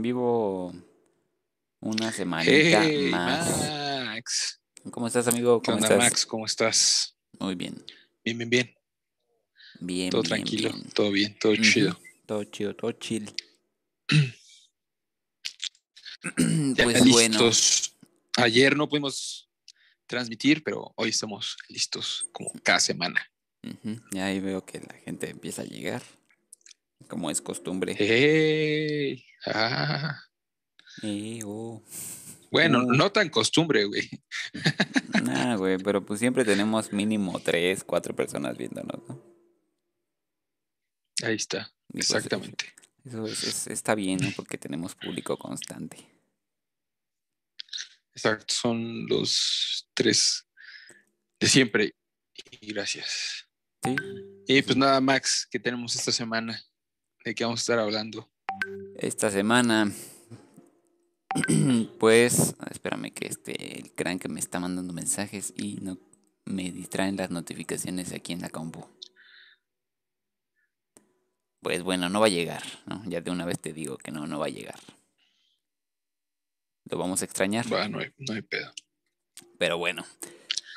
en vivo una semanita Hey, más. Max. ¿Cómo estás, amigo? ¿Qué ¿Cómo onda, estás? Max? ¿Cómo estás? Muy bien. Bien, bien, bien. Bien, Todo bien, tranquilo, bien. todo bien, todo chido. Todo chido, todo chill. Ya pues bueno, listos. Ayer no pudimos transmitir, pero hoy estamos listos como cada semana. ujú, ya ahí veo que la gente empieza a llegar, como es costumbre. ¡Hey! Ah, oh. bueno, no tan costumbre, güey. Nah, güey, pero pues siempre tenemos mínimo tres, cuatro personas viéndonos, ¿no? Ahí está, pues, exactamente. Eso es- es- está bien, ¿no? Porque tenemos público constante. Exacto, son los tres de siempre. Y gracias. Sí, Y pues nada, Max, que tenemos esta semana? ¿De qué vamos a estar hablando? Esta semana, pues, espérame que este, el crank me está mandando mensajes y no me distraen las notificaciones aquí en la compu. Pues bueno, no va a llegar, ¿no? Ya de una vez te digo que no, no va a llegar. Lo vamos a extrañar, no hay, no hay pedo. pero bueno.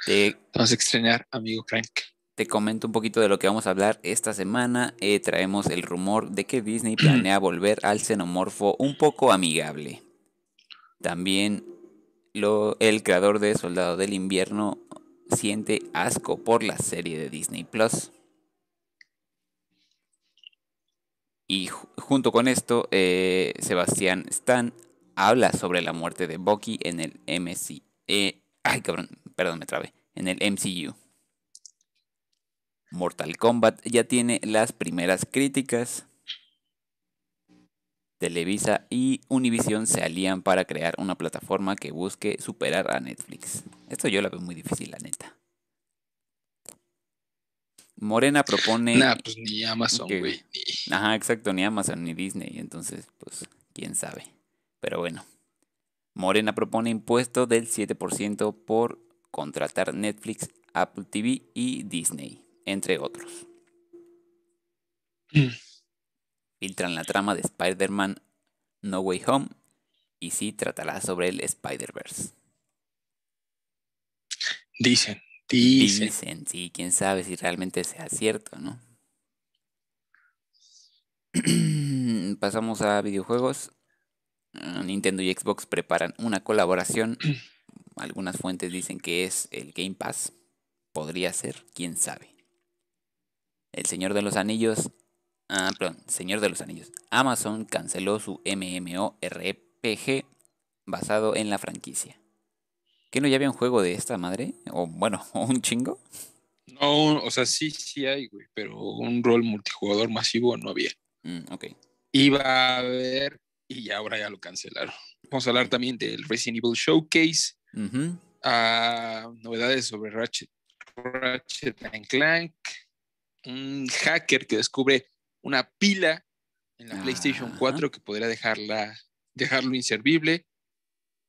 Te, Vamos a extrañar, amigo Crank. Te comento un poquito de lo que vamos a hablar esta semana. Eh, traemos el rumor de que Disney planea volver al xenomorfo un poco amigable. También lo, el creador de Soldado del Invierno siente asco por la serie de Disney Plus. Y ju- junto con esto, eh, Sebastián Stan habla sobre la muerte de Bucky en el MC. eh, ay, cabrón, perdón, me trabé. En el MCU. Mortal Kombat ya tiene las primeras críticas. Televisa y Univision se alían para crear una plataforma que busque superar a Netflix. Esto yo la veo muy difícil, la neta. Morena propone... Nah, pues ni Amazon, que- güey. ni- Ajá, exacto, ni Amazon ni Disney, entonces, pues, quién sabe. Pero bueno. Morena propone impuesto del 7% por contratar Netflix, Apple TV y Disney, entre otros. Filtran la trama de Spider-Man No Way Home y sí tratará sobre el Spider-Verse. Dicen, dicen. Dicen, sí, quién sabe si realmente sea cierto, ¿no? Pasamos a videojuegos. Ah, Nintendo y Xbox preparan una colaboración. Algunas fuentes dicen que es el Game Pass. Podría ser, quién sabe. El Señor de los Anillos. Ah, perdón, Señor de los Anillos. Amazon canceló su MMORPG basado en la franquicia. ¿Que no ya había un juego de esta madre? O bueno, un chingo. No, o sea, sí, sí hay, güey, pero un rol multijugador masivo no había. Mm, ok. Iba a haber y ahora ya lo cancelaron. Vamos a hablar también del Resident Evil Showcase, ah, novedades sobre Ratchet, Ratchet and Clank, un hacker que descubre una pila en la PlayStation Ajá. 4 que podría dejarla, dejarlo inservible.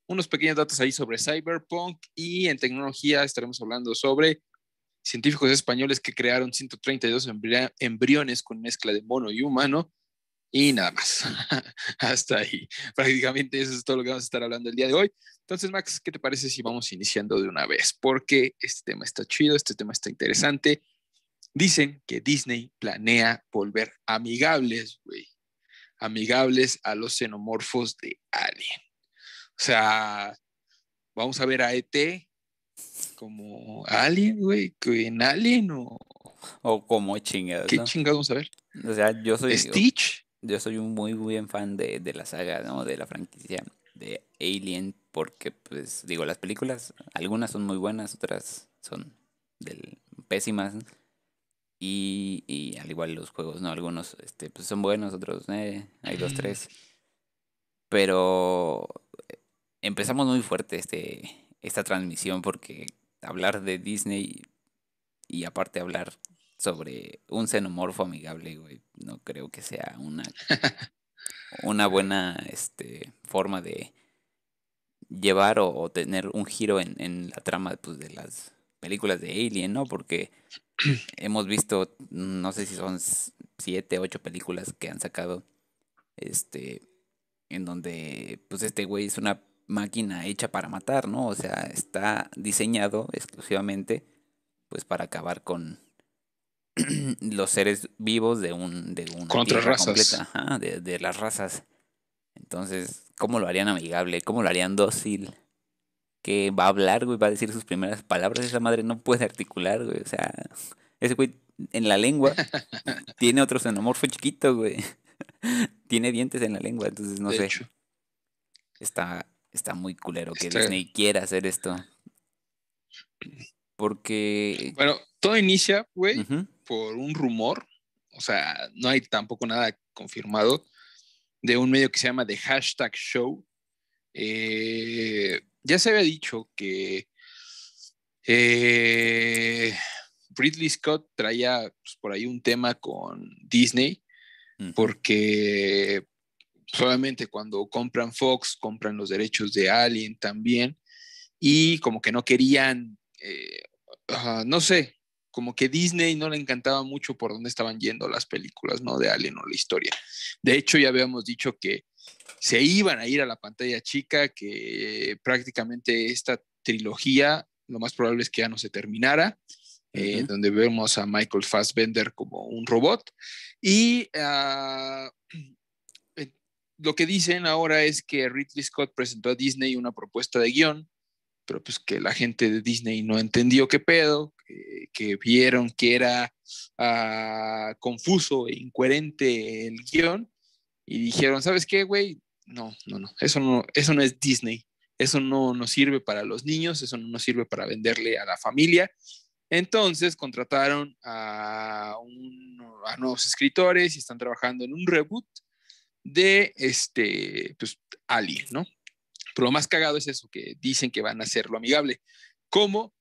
Unos pequeños datos ahí sobre Cyberpunk y en tecnología estaremos hablando sobre científicos españoles que crearon 132 embriones con mezcla de mono y humano y nada más. Hasta ahí. Prácticamente eso es todo lo que vamos a estar hablando el día de hoy. Entonces, Max, ¿qué te parece si vamos iniciando de una vez? Porque este tema está chido, este tema está interesante. Dicen que Disney planea volver amigables, güey. Amigables a los xenomorfos de Alien. O sea, vamos a ver a ET como Alien, güey, en Alien o... O como chingados, ¿Qué chingados vamos a ver? O sea, yo soy... Stitch. Yo, soy un muy buen fan de, de la saga, ¿no? De la franquicia de Alien, porque, pues, digo, las películas, algunas son muy buenas, otras son del, pésimas. Y, y, al igual los juegos, ¿no? Algunos este, pues son buenos, otros, eh, hay dos, tres. Pero eh, empezamos muy fuerte este, esta transmisión porque hablar de Disney y aparte hablar sobre un xenomorfo amigable, güey, no creo que sea una, una buena este, forma de llevar o, tener un giro en, en la trama pues, de las películas de Alien, ¿no? Porque hemos visto, no sé si son siete, ocho películas que han sacado, este, en donde, pues este güey es una máquina hecha para matar, ¿no? O sea, está diseñado exclusivamente pues para acabar con los seres vivos de un de una Contra razas. completa, ajá, de, de, las razas. Entonces, ¿cómo lo harían amigable? ¿Cómo lo harían dócil? Que va a hablar, güey, va a decir sus primeras palabras, esa madre no puede articular, güey, o sea, ese güey en la lengua tiene otro xenomorfo chiquito, güey. tiene dientes en la lengua, entonces no sé. Está está muy culero que Disney quiera hacer esto. Porque. Bueno, todo inicia, güey, por un rumor. O sea, no hay tampoco nada confirmado de un medio que se llama The Hashtag Show. Eh, ya se había dicho que eh, Ridley Scott traía pues, por ahí un tema con Disney, porque solamente cuando compran Fox, compran los derechos de Alien también, y como que no querían, eh, no sé, como que Disney no le encantaba mucho por dónde estaban yendo las películas, ¿no? De Alien o la historia. De hecho, ya habíamos dicho que se iban a ir a la pantalla chica, que prácticamente esta trilogía, lo más probable es que ya no se terminara. Eh, donde vemos a Michael Fassbender como un robot. Y uh, lo que dicen ahora es que Ridley Scott presentó a Disney una propuesta de guion, pero pues que la gente de Disney no entendió qué pedo, que, vieron que era ah, confuso e incoherente el guion y dijeron, ¿sabes qué, güey? No, no, no, eso no, eso no es Disney, eso no nos sirve para los niños, eso no nos sirve para venderle a la familia. Entonces contrataron a, a nuevos escritores y están trabajando en un reboot de este, pues, Alien, ¿no? Pero lo más cagado es eso, que dicen que van a hacerlo amigable. ¿Cómo?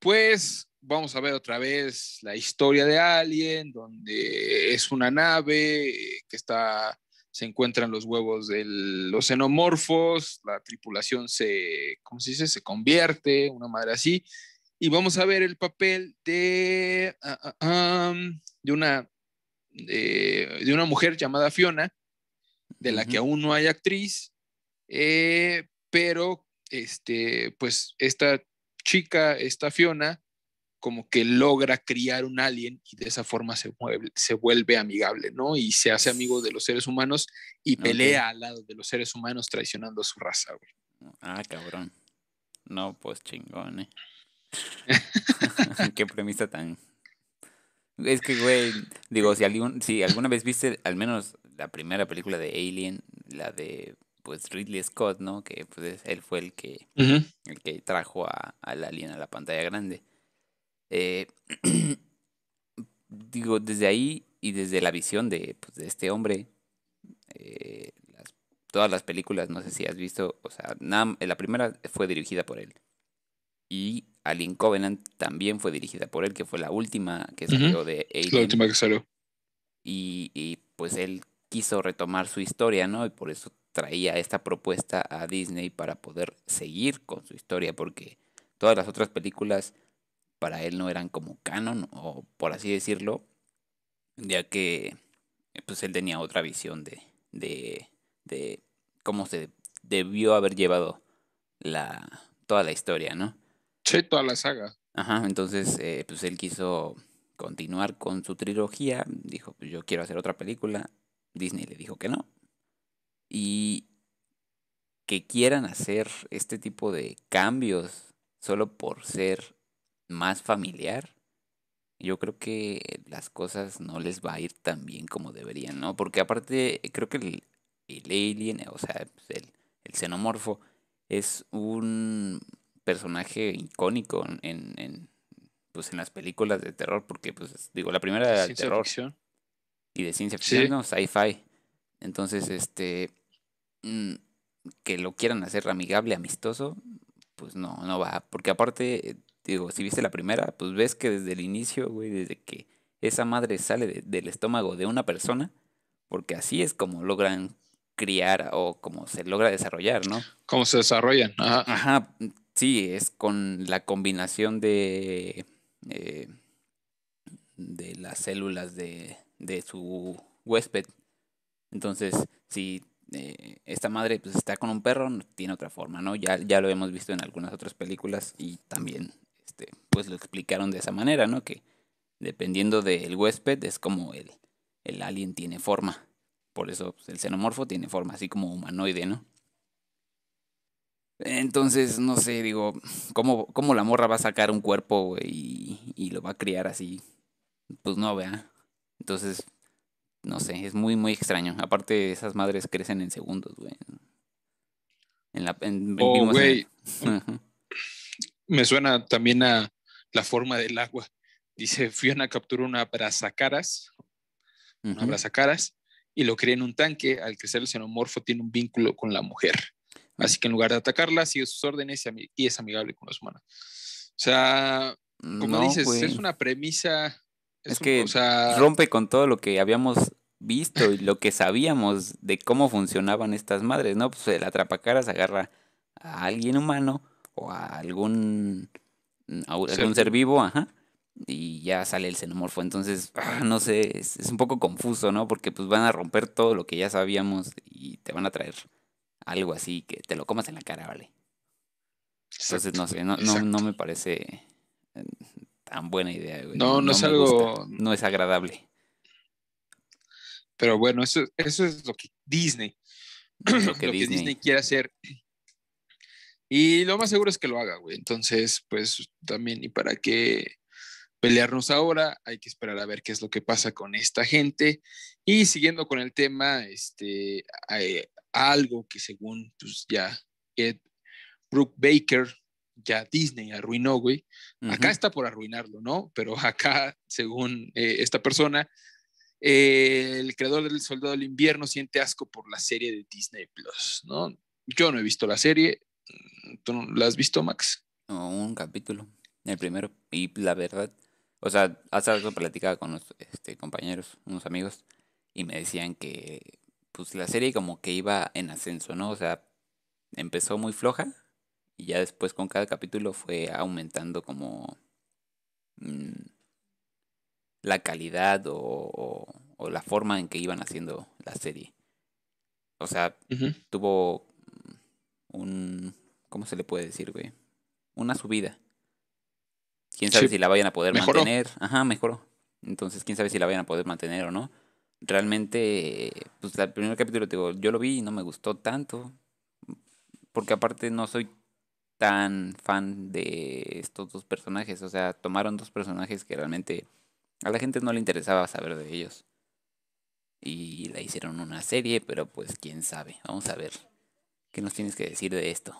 Pues vamos a ver otra vez la historia de Alien, donde es una nave que está, se encuentran los huevos de los xenomorfos, la tripulación se, ¿cómo se dice? Se convierte, una madre así. Y vamos a ver el papel de, ah, ah, de, una, de una mujer llamada Fiona, de la que aún no hay actriz, eh, pero este, pues esta chica, esta Fiona, como que logra criar un alien y de esa forma se, se vuelve amigable, ¿no? Y se hace amigo de los seres humanos y pelea al lado de los seres humanos traicionando a su raza, güey. Ah, cabrón. No, pues chingón, ¿eh? Qué premisa tan... Es que, güey, digo, si, algún, si alguna vez viste al menos la primera película de Alien, la de pues Ridley Scott, ¿no? Que pues él fue el que, el que trajo a, al alien a la pantalla grande. Eh, digo, desde ahí y desde la visión de, pues, de este hombre, eh, todas las películas, no sé si has visto, o sea, la primera fue dirigida por él. Y Alien Covenant también fue dirigida por él, que fue la última que salió de Alien. La última que salió. Y, y pues él quiso retomar su historia, ¿no? Y por eso traía esta propuesta a Disney para poder seguir con su historia, porque todas las otras películas para él no eran como canon, o por así decirlo, ya que pues él tenía otra visión de, de, de cómo se debió haber llevado la, toda la historia, ¿no? Sí, toda la saga. Ajá, entonces eh, pues él quiso continuar con su trilogía, dijo, pues yo quiero hacer otra película, Disney le dijo que no. Y que quieran hacer este tipo de cambios solo por ser más familiar, yo creo que las cosas no les va a ir tan bien como deberían, ¿no? Porque aparte, creo que el, el alien, o sea, pues, el, el xenomorfo, es un personaje icónico en, en, pues en las películas de terror, porque pues digo, la primera era de terror y de ciencia ficción, no, sci-fi. Entonces, este mm, que lo quieran hacer amigable, amistoso, pues no, no va, porque aparte digo, si viste la primera, pues ves que desde el inicio, güey, desde que esa madre sale del estómago de una persona, porque así es como logran criar o como se logra desarrollar, ¿no? Cómo se desarrollan. Ajá. Ajá, sí, es con la combinación de, eh, de las células de, de su huésped. Entonces, si eh, esta madre pues está con un perro, tiene otra forma, ¿no? Ya, ya lo hemos visto en algunas otras películas y también este, pues lo explicaron de esa manera, ¿no? Que dependiendo del huésped es como el, el alien tiene forma. Por eso pues, el xenomorfo tiene forma así como humanoide, ¿no? Entonces, no sé, digo, ¿cómo, cómo la morra va a sacar un cuerpo y, y, lo va a criar así? Pues no, vea. Entonces, no sé, es muy, muy extraño. Aparte, esas madres crecen en segundos, güey. En la. oh, güey. Me suena también a la forma del agua. Dice, Fiona capturó una brazacaras, una brazacaras, y lo cría en un tanque. Al crecer el xenomorfo tiene un vínculo con la mujer. Así que en lugar de atacarla, sigue sus órdenes y es amigable con los humanos. O sea, como dices, es una premisa. Es, que rompe con todo lo que habíamos visto y lo que sabíamos de cómo funcionaban estas madres, ¿no? Pues el atrapacaras agarra a alguien humano o a algún, algún ser vivo, ajá, y ya sale el xenomorfo. Entonces, ah, no sé, es, un poco confuso, ¿no? Porque pues van a romper todo lo que ya sabíamos y te van a traer algo así que te lo comas en la cara, ¿vale? Entonces, no sé, no, no, me parece eh, tan buena idea, güey. No, no, es algo... No es agradable. Pero bueno, eso, eso es lo que Disney, lo que, Disney quiere hacer y lo más seguro es que lo haga, güey. Entonces, pues también, ¿y para qué pelearnos ahora? Hay que esperar a ver qué es lo que pasa con esta gente. Y siguiendo con el tema, este, hay algo que según, pues ya, Ed Brooke Baker, ya Disney arruinó, güey. Acá está por arruinarlo, ¿no? Pero acá, según eh, esta persona, eh, el creador del Soldado del Invierno siente asco por la serie de Disney Plus, ¿no? Yo no he visto la serie, ¿Tú la has visto, Max? No, un capítulo, el primero. Y la verdad, o sea, hace algo platicaba con unos este, compañeros, unos amigos, y me decían que pues la serie como que iba en ascenso, ¿no? O sea, empezó muy floja y ya después con cada capítulo fue aumentando como mm, la calidad o, o, la forma en que iban haciendo la serie. O sea, tuvo un, ¿cómo se le puede decir, güey? Una subida. Quién sabe si la vayan a poder mantener. Ajá, mejoró. Entonces, quién sabe si la vayan a poder mantener o no. Realmente, pues el primer capítulo, digo, yo lo vi y no me gustó tanto. Porque aparte no soy tan fan de estos dos personajes. O sea, tomaron dos personajes que realmente a la gente no le interesaba saber de ellos. Y la hicieron una serie, pero pues quién sabe. Vamos a ver. ¿Qué nos tienes que decir de esto?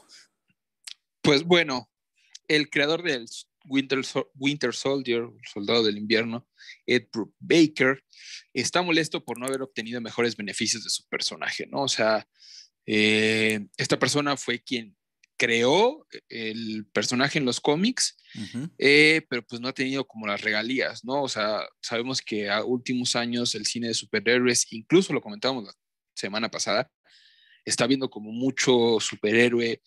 Pues bueno, el creador del Winter, Winter Soldier, Soldado del Invierno, Ed Baker, está molesto por no haber obtenido mejores beneficios de su personaje, ¿no? O sea, eh, esta persona fue quien creó el personaje en los cómics, eh, pero pues no ha tenido como las regalías, ¿no? O sea, sabemos que a últimos años el cine de superhéroes, incluso lo comentábamos la semana pasada, está viendo como mucho superhéroe,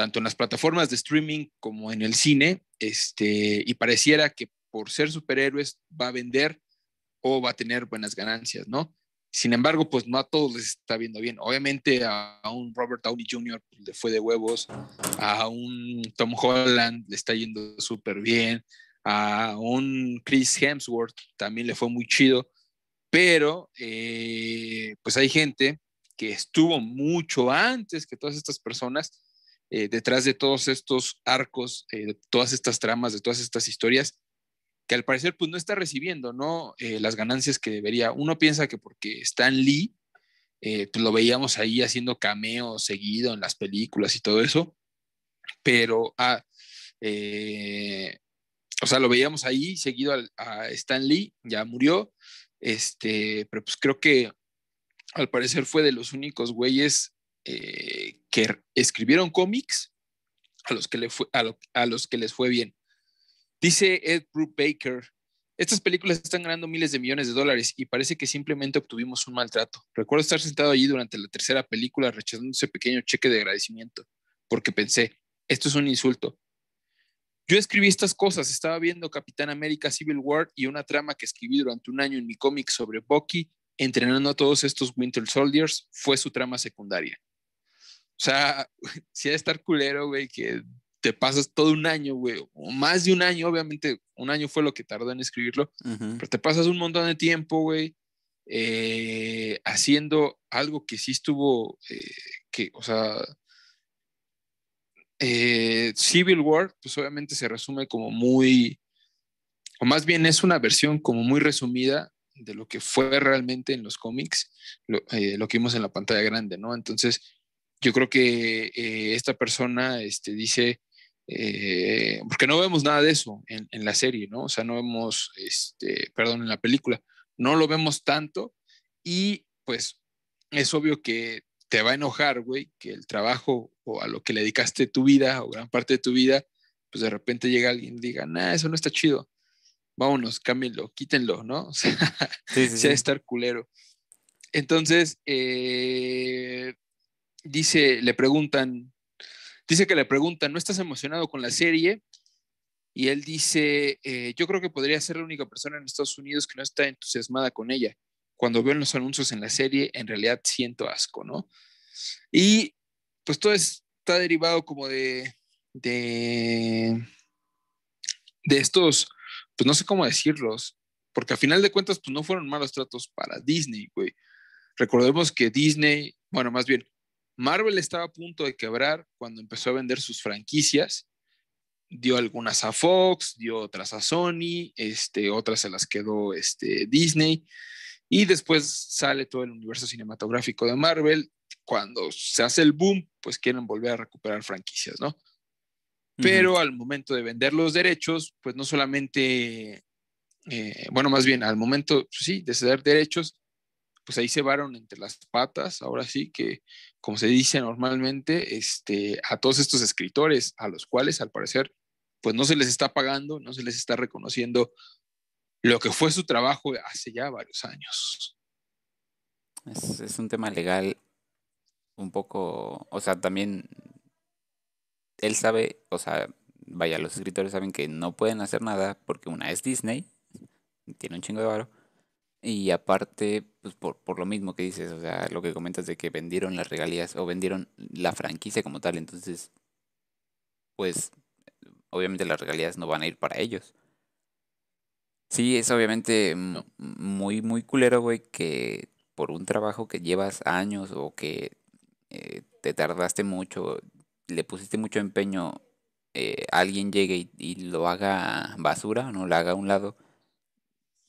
tanto en las plataformas de streaming como en el cine, este, y pareciera que por ser superhéroes va a vender o va a tener buenas ganancias, ¿no? Sin embargo, pues no a todos les está viendo bien. Obviamente a, un Robert Downey Jr. le fue de huevos, a un Tom Holland le está yendo súper bien, a un Chris Hemsworth también le fue muy chido, pero eh, pues hay gente que estuvo mucho antes que todas estas personas eh, detrás de todos estos arcos, eh, de todas estas tramas, de todas estas historias, que al parecer pues no está recibiendo, ¿no? Eh, las ganancias que debería. Uno piensa que porque Stan Lee, pues lo veíamos ahí haciendo cameo seguido en las películas y todo eso, pero, ah, o sea, lo veíamos ahí seguido a, Stan Lee, ya murió, este, pero pues creo que al parecer fue de los únicos güeyes que escribieron cómics a los que, le fue, a los que les fue bien. Dice Ed Brooke Baker, estas películas están ganando miles de millones de dólares y parece que simplemente obtuvimos un maltrato. Recuerdo estar sentado allí durante la tercera película rechazando ese pequeño cheque de agradecimiento, porque pensé, esto es un insulto. Yo escribí estas cosas, estaba viendo Capitán América Civil War y una trama que escribí durante un año en mi cómic sobre Bucky entrenando a todos estos Winter Soldiers fue su trama secundaria. O sea, si ha de estar culero, güey, que te pasas todo un año, güey, o más de un año, obviamente, un año fue lo que tardó en escribirlo, pero te pasas un montón de tiempo, güey, eh, haciendo algo que sí estuvo, eh, que, o sea, eh, Civil War, pues obviamente se resume como muy, o más bien es una versión como muy resumida de lo que fue realmente en los cómics, lo, lo que vimos en la pantalla grande, ¿no? Entonces, yo creo que esta persona este, dice, eh, porque no vemos nada de eso en, la serie, ¿no? O sea, no vemos, este, perdón, en la película, no lo vemos tanto y pues es obvio que te va a enojar, güey, que el trabajo o a lo que le dedicaste tu vida o gran parte de tu vida, pues de repente llega alguien y diga, nah, eso no está chido, vámonos, cámbienlo, quítenlo, ¿no? O sea, sí, sí, estar culero. Entonces, eh, dice, le preguntan, Dice que le preguntan, ¿no estás emocionado con la serie? Y él dice, eh, yo creo que podría ser la única persona en Estados Unidos que no está entusiasmada con ella. Cuando veo los anuncios en la serie, en realidad siento asco, ¿no? Y pues todo está derivado como de, de, de estos, pues no sé cómo decirlos, porque a final de cuentas, pues no fueron malos tratos para Disney, güey. Recordemos que Disney, bueno, más bien, Marvel estaba a punto de quebrar cuando empezó a vender sus franquicias. Dio algunas a Fox, dio otras a Sony, este, otras se las quedó este, Disney. Y después sale todo el universo cinematográfico de Marvel. Cuando se hace el boom, pues quieren volver a recuperar franquicias, ¿no? Pero al momento de vender los derechos, pues no solamente, eh, bueno, más bien al momento, pues sí, de ceder derechos, pues ahí se varon entre las patas, ahora sí que, como se dice normalmente, este, a todos estos escritores, a los cuales al parecer, pues no se les está pagando, no se les está reconociendo lo que fue su trabajo hace ya varios años. Es, es un tema legal un poco, o sea, también él sabe, o sea, vaya, los escritores saben que no pueden hacer nada porque una es Disney, tiene un chingo de varo, y aparte, pues por, por lo mismo que dices, o sea, lo que comentas de que vendieron las regalías o vendieron la franquicia como tal, entonces, pues, obviamente las regalías no van a ir para ellos. Sí, es obviamente muy, muy culero, güey, que por un trabajo que llevas años o que eh, te tardaste mucho, le pusiste mucho empeño, eh, alguien llegue y, y lo haga basura, no lo haga a un lado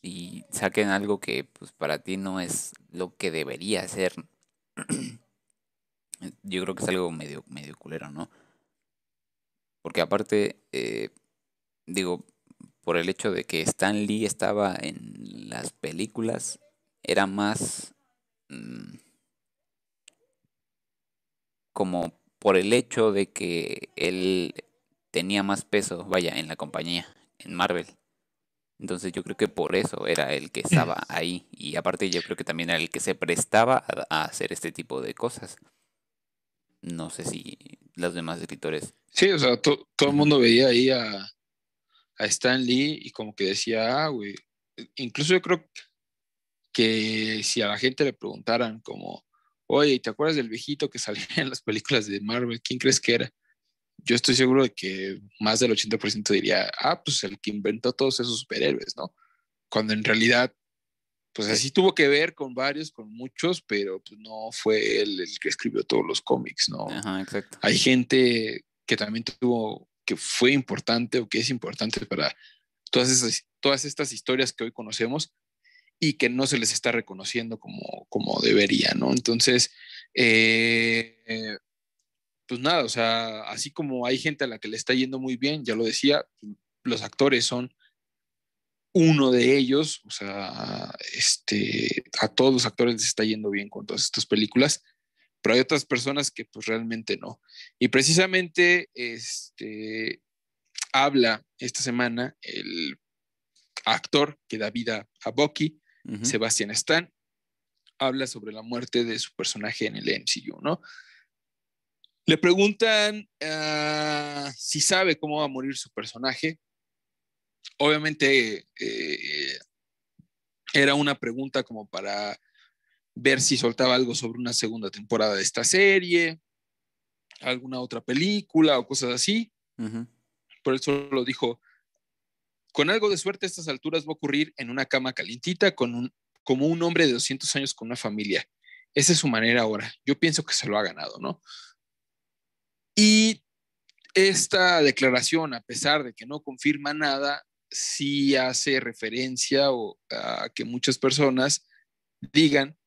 y saquen algo que pues para ti no es lo que debería ser. Yo creo que es algo medio, medio culero, ¿no? Porque aparte, eh, digo, por el hecho de que Stan Lee estaba en las películas, era más mm, como por el hecho de que él tenía más peso, vaya, en la compañía, en Marvel. Entonces yo creo que por eso era el que estaba ahí. Y aparte yo creo que también era el que se prestaba a, hacer este tipo de cosas. no sé si los demás escritores. Sí, o sea, todo el mundo veía ahí a, a Stan Lee y como que decía, ah, güey, incluso yo creo que si a la gente le preguntaran como, oye, ¿te acuerdas del viejito que salía en las películas de Marvel? ¿Quién crees que era? Yo estoy seguro de que más del 80% diría, ah, pues el que inventó todos esos superhéroes, ¿no? Cuando en realidad, pues así tuvo que ver con varios, con muchos, pero pues no fue él el que escribió todos los cómics, ¿no? Ajá, exacto. Hay gente que también tuvo, que fue importante o que es importante para todas, esas, todas estas historias que hoy conocemos y que no se les está reconociendo como, como debería, ¿no? Entonces, eh, pues nada, o sea, así como hay gente a la que le está yendo muy bien, ya lo decía, los actores son uno de ellos, o sea, este, a todos los actores les está yendo bien con todas estas películas, pero hay otras personas que pues realmente no. Y precisamente, este, habla esta semana el actor que da vida a Bucky, Sebastian Stan, habla sobre la muerte de su personaje en el MCU, ¿no? Le preguntan ah, si sabe cómo va a morir su personaje. Obviamente eh, era una pregunta como para ver si soltaba algo sobre una segunda temporada de esta serie, alguna otra película o cosas así. Por eso lo dijo, con algo de suerte a estas alturas va a ocurrir en una cama calientita con un, como un hombre de 200 años con una familia. Esa es su manera ahora. Yo pienso que se lo ha ganado, ¿no? Y esta declaración, a pesar de que no confirma nada, sí hace referencia a que muchas personas digan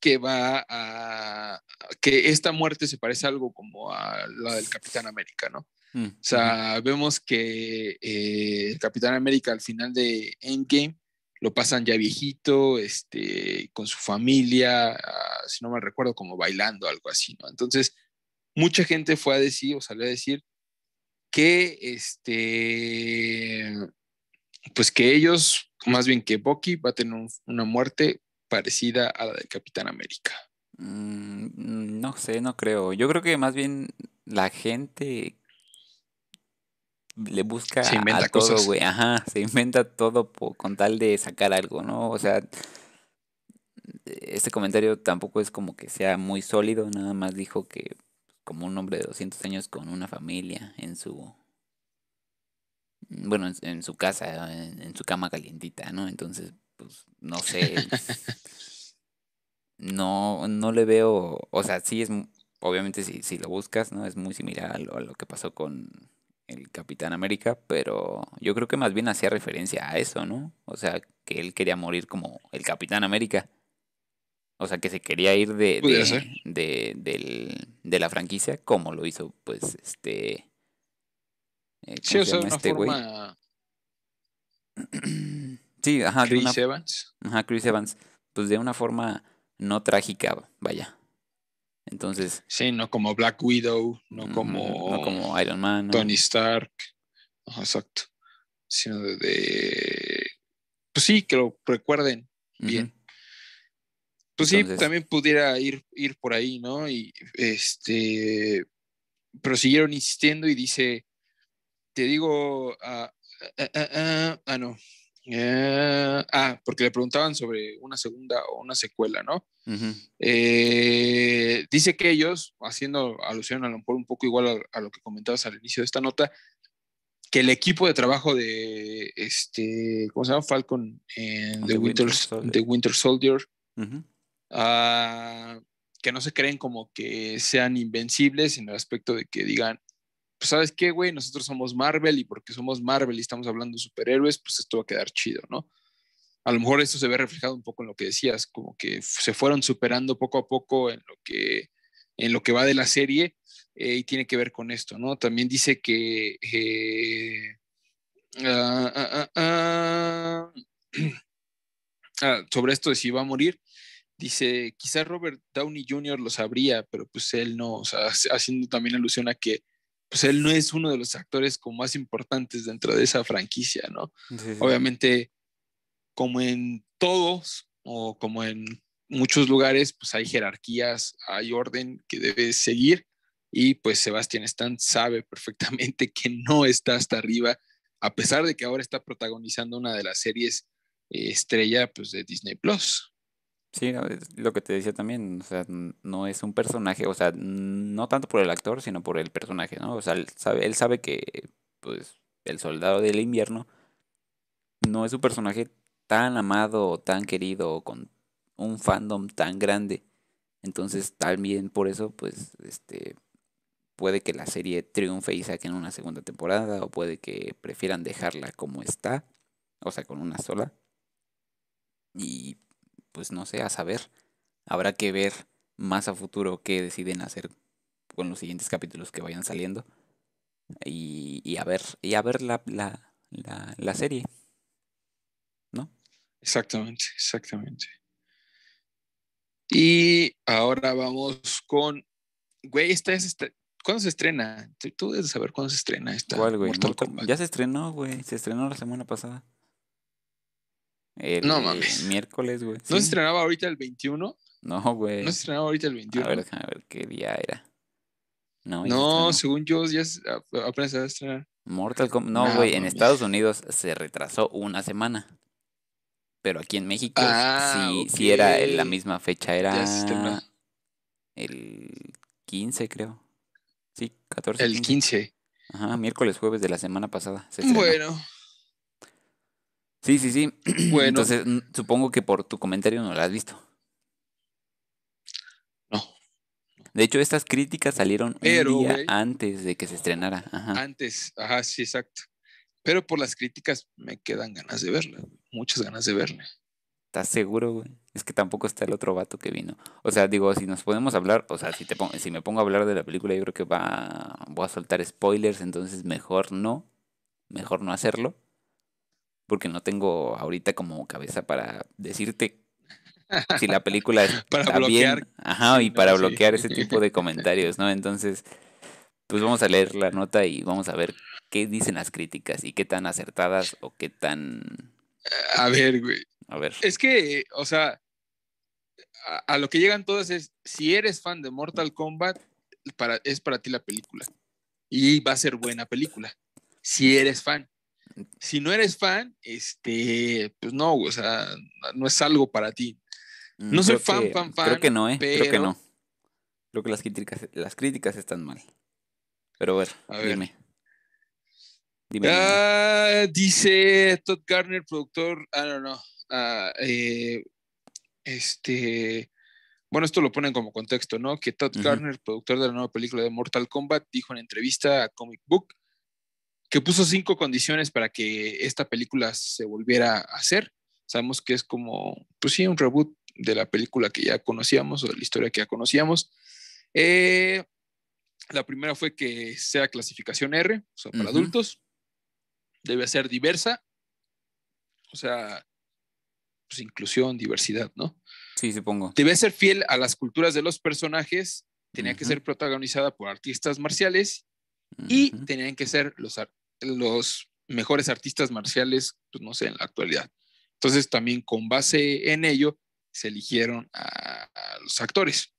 que va a que esta muerte se parece algo como a la del Capitán América, ¿no? Mm, o sea, vemos que eh, el Capitán América al final de Endgame lo pasan ya viejito, este, con su familia, ah, si no me recuerdo, como bailando, algo así, ¿no? Entonces, mucha gente fue a decir, o salió a decir, que este, pues que ellos, más bien que Bucky va a tener una muerte parecida a la del Capitán América. Mm, no sé, no creo. Yo creo que más bien la gente le busca a todo, güey. Ajá, se inventa todo con tal de sacar algo, ¿no? O sea, este comentario tampoco es como que sea muy sólido, nada más dijo que como un hombre de 200 años con una familia en su bueno, en, su casa, en, su cama calientita, ¿no? Entonces, pues no sé. no no le veo, o sea, sí es obviamente si, si lo buscas, ¿no? Es muy similar a lo que pasó con el Capitán América, pero yo creo que más bien hacía referencia a eso, ¿no? O sea, que él quería morir como el Capitán América. O sea, que se quería ir de, de, de, la franquicia, como lo hizo, pues, este... Eh, sí, o sea, una este forma... sí, ajá. Chris Evans. Ajá, Chris Evans. Pues de una forma no trágica, vaya. Entonces. Sí, no como Black Widow, no como. No como Iron Man. Tony Stark. exacto. Sino de, Pues sí, que lo recuerden bien. Pues sí, también pudiera ir, ir por ahí, ¿no? Y este. Pero siguieron insistiendo y dice. Te digo. ah, ah, ah, ah no. Eh, ah, porque le preguntaban sobre una segunda o una secuela, ¿no? Eh, dice que ellos, haciendo alusión a lo mejor un poco igual a, lo que comentabas al inicio de esta nota, que el equipo de trabajo de este, ¿cómo se llama? Falcon en The, Winter, Soldier, ah, que no se creen como que sean invencibles en el aspecto de que digan, pues sabes qué, güey, nosotros somos Marvel y porque somos Marvel y estamos hablando de superhéroes, pues esto va a quedar chido, ¿no? A lo mejor esto se ve reflejado un poco en lo que decías, como que se fueron superando poco a poco en lo que, en lo que va de la serie eh, y tiene que ver con esto, ¿no? También dice que eh, ah, ah, sobre esto de si va a morir, dice, quizás Robert Downey Jr. lo sabría, pero pues él no, o sea, haciendo también alusión a que pues él no es uno de los actores como más importantes dentro de esa franquicia, ¿no? Obviamente, como en todos, o como en muchos lugares pues hay jerarquías, hay orden que debes seguir y pues Sebastián Stan sabe perfectamente que no está hasta arriba, a pesar de que ahora está protagonizando una de las series eh, estrella pues, de Disney Plus. Sí, lo que te decía también, o sea, no es un personaje, o sea, no tanto por el actor, sino por el personaje, ¿no? O sea, él sabe, él sabe que, pues, el soldado del invierno no es un personaje tan amado o tan querido con un fandom tan grande. Entonces, también por eso, pues, este, puede que la serie triunfe y saquen una segunda temporada, o puede que prefieran dejarla como está, o sea, con una sola. Y pues no sé, a saber. Habrá que ver más a futuro qué deciden hacer con los siguientes capítulos que vayan saliendo. Y, y a ver, y a ver la, la, la, la serie. ¿No? Exactamente, exactamente. Y ahora vamos con. Güey, esta es. Esta, ¿Cuándo se estrena? Tú debes saber cuándo se estrena esta. ¿Cuál, güey? ya se estrenó, güey. Se estrenó la semana pasada. El, no mames. miércoles, güey. ¿No se estrenaba ahorita el 21? No, güey. ¿No se estrenaba ahorita el 21? A ver, déjame ver qué día era. No, no según yo, ya apenas se va a estrenar. Mortal Kombat. No, güey. en Estados Unidos se retrasó una semana. Pero aquí en México ah, sí, sí era la misma fecha. Era el 15, creo. Sí, 14. El 15. Ajá, miércoles, jueves de la semana pasada. bueno. Sí, sí, sí. Bueno. Entonces, supongo que por tu comentario no la has visto. No. De hecho, estas críticas salieron un día antes de que se estrenara. Ajá. Antes, ajá, sí, exacto. Pero por las críticas me quedan ganas de verla, muchas ganas de verla. ¿Estás seguro, güey? Es que tampoco está el otro vato que vino. O sea, digo, si nos podemos hablar, o sea, si, te si me pongo a hablar de la película, yo creo que va, voy a soltar spoilers, entonces mejor no, mejor no hacerlo, porque no tengo ahorita como cabeza para decirte si la película está bien, ajá, y para bloquear ese tipo de comentarios, ¿no? Entonces, pues vamos a leer la nota y vamos a ver qué dicen las críticas y qué tan acertadas o qué tan... A ver, güey. A ver. Es que, o sea, a, lo que llegan todas es, si eres fan de Mortal Kombat, para, es para ti la película. Y va a ser buena película. Si eres fan. Si no eres fan, este, pues no, o sea, no es algo para ti. No soy fan, fan, fan. Creo que no, ¿eh? Creo que no. Creo que las críticas, las críticas están mal. Pero a a ver. dime. dime. Ah, dice Todd Garner, productor, I don't know. Ah, eh, este, bueno, esto lo ponen como contexto, ¿no? Que Todd Garner, productor de la nueva película de Mortal Kombat, dijo en entrevista a Comic Book que puso cinco condiciones para que esta película se volviera a hacer. Sabemos que es como, pues sí, un reboot de la película que ya conocíamos o de la historia que ya conocíamos. Eh, la primera fue que sea clasificación R, o sea, para adultos. Debe ser diversa, o sea, pues, inclusión, diversidad, ¿no? Sí, supongo. Debe ser fiel a las culturas de los personajes, tenía que ser protagonizada por artistas marciales y tenían que ser los, los mejores artistas marciales, pues no sé, en la actualidad. Entonces también con base en ello se eligieron a, los actores.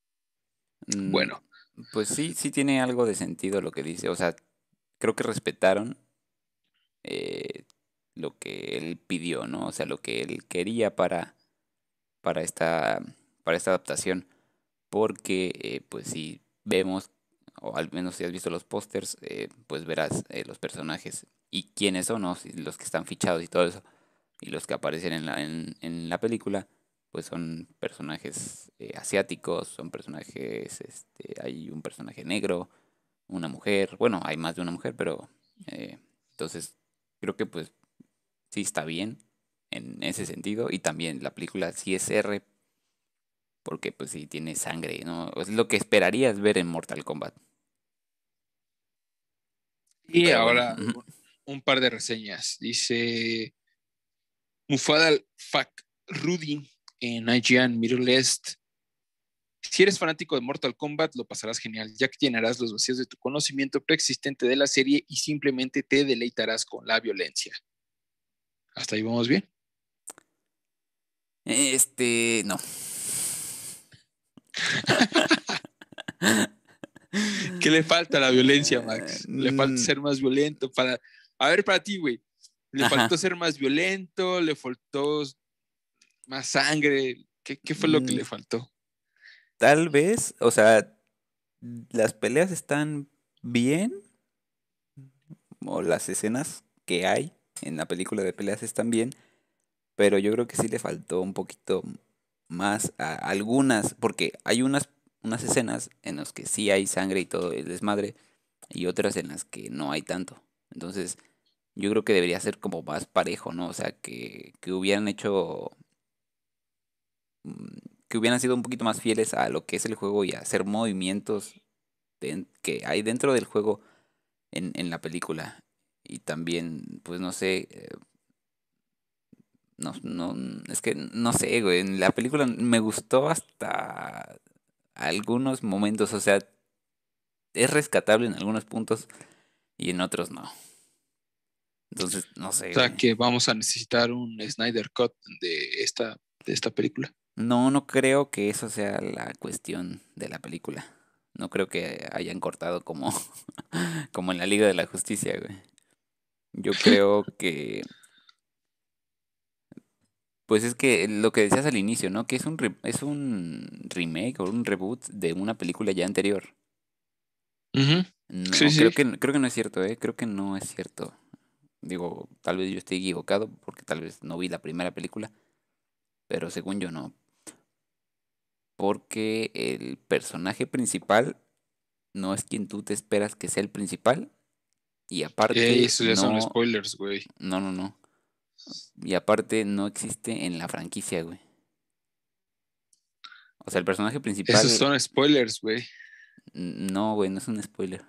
Mm, bueno. Pues sí, sí tiene algo de sentido lo que dice. O sea, creo que respetaron eh, lo que él pidió, ¿no? O sea, lo que él quería para, para, esta, para esta adaptación. Porque, eh, pues si vemos, o al menos si has visto los pósters, eh, pues verás eh, los personajes y quiénes son, los que están fichados y todo eso. Y los que aparecen en la, en, en la película, pues son personajes asiáticos, son personajes, este, hay un personaje negro, una mujer, bueno, hay más de una mujer, pero entonces creo que pues sí está bien en ese sentido. Y también la película sí es porque pues sí tiene sangre, ¿no? Es lo que esperarías ver en Mortal Kombat. Y ahora un par de reseñas. Dice Mufadal Fak Rudy en IGN Middle East. Si eres fanático de Mortal Kombat, lo pasarás genial, ya que llenarás los vacíos de tu conocimiento preexistente de la serie y simplemente te deleitarás con la violencia. ¿Hasta ahí vamos bien? Este, no. ¿Qué le falta a la violencia, Max? Le mm. falta ser más violento para... A ver, para ti, güey. Le faltó ser más violento, le faltó más sangre. ¿Qué, fue lo que le mm. faltó? Tal vez, o sea, las peleas están bien, o las escenas que hay en la película de peleas están bien, pero yo creo que sí le faltó un poquito más a algunas, porque hay unas, unas escenas en las que sí hay sangre y todo el desmadre, y otras en las que no hay tanto. Entonces, yo creo que debería ser como más parejo, ¿no? O sea, que, que hubieran hecho mm, que hubieran sido un poquito más fieles a lo que es el juego y a hacer movimientos que hay dentro del juego en, en la película. Y también, pues no sé, eh, no, no, es que no sé, güey, en la película me gustó hasta algunos momentos, o sea, es rescatable en algunos puntos y en otros no. Entonces, no sé. O sea, güey. que vamos a necesitar un Snyder Cut de esta, de esta película. No, no creo que eso sea la cuestión de la película. No creo que hayan cortado como, como en la Liga de la Justicia, güey. Yo creo que... Pues es que lo que decías al inicio, ¿no? Que es un, re- es un remake o un reboot de una película ya anterior. No, Sí, creo sí. que, creo que no es cierto, ¿eh? Creo que no es cierto. Digo, tal vez yo esté equivocado porque tal vez no vi la primera película, pero según yo no. Porque el personaje principal no es quien tú te esperas que sea el principal. Y aparte, eso ya son no, spoilers, güey. no, no, no. Y aparte no existe en la franquicia, güey. O sea, el personaje principal... Esos son spoilers, güey. No, güey, no es un spoiler.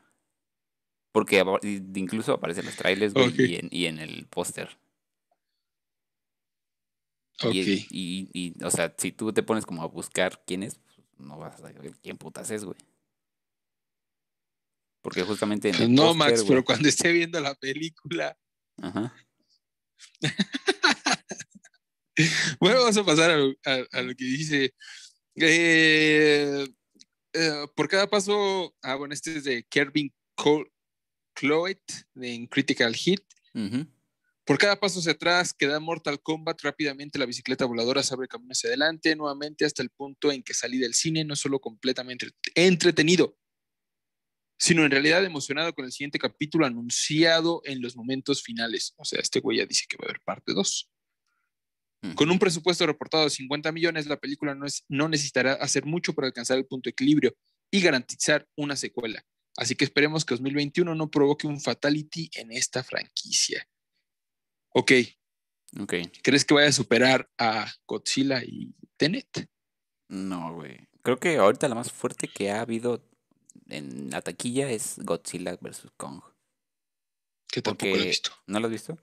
Porque incluso aparecen los trailers, güey, y, en, y en el póster. Ok. Y, y, y, o sea, si tú te pones como a buscar quién es, pues, no vas a saber quién putas es, güey. Porque justamente en Pues el no, Max, pero cuando esté viendo la película. Ajá. Bueno, vamos a pasar a, lo- a- a lo que dice. eh, eh, por cada paso. Ah, bueno, este es de Kevin Col- Cloet en Critical Hit. Por cada paso hacia atrás que da Mortal Kombat, rápidamente la bicicleta voladora se abre camino hacia adelante, nuevamente hasta el punto en que salí del cine, no solo completamente entretenido, sino en realidad emocionado con el siguiente capítulo anunciado en los momentos finales. O sea, este güey ya dice que va a haber parte 2. Con un presupuesto reportado de 50 millones, la película no, es- no necesitará hacer mucho para alcanzar el punto de equilibrio y garantizar una secuela. Así que esperemos que 2021 no provoque un fatality en esta franquicia. Ok, Ok. ¿crees que vaya a superar a Godzilla y Tenet? No, güey. Creo que ahorita la más fuerte que ha habido en la taquilla es Godzilla vs. Kong. Que tampoco lo he visto. ¿No lo has visto?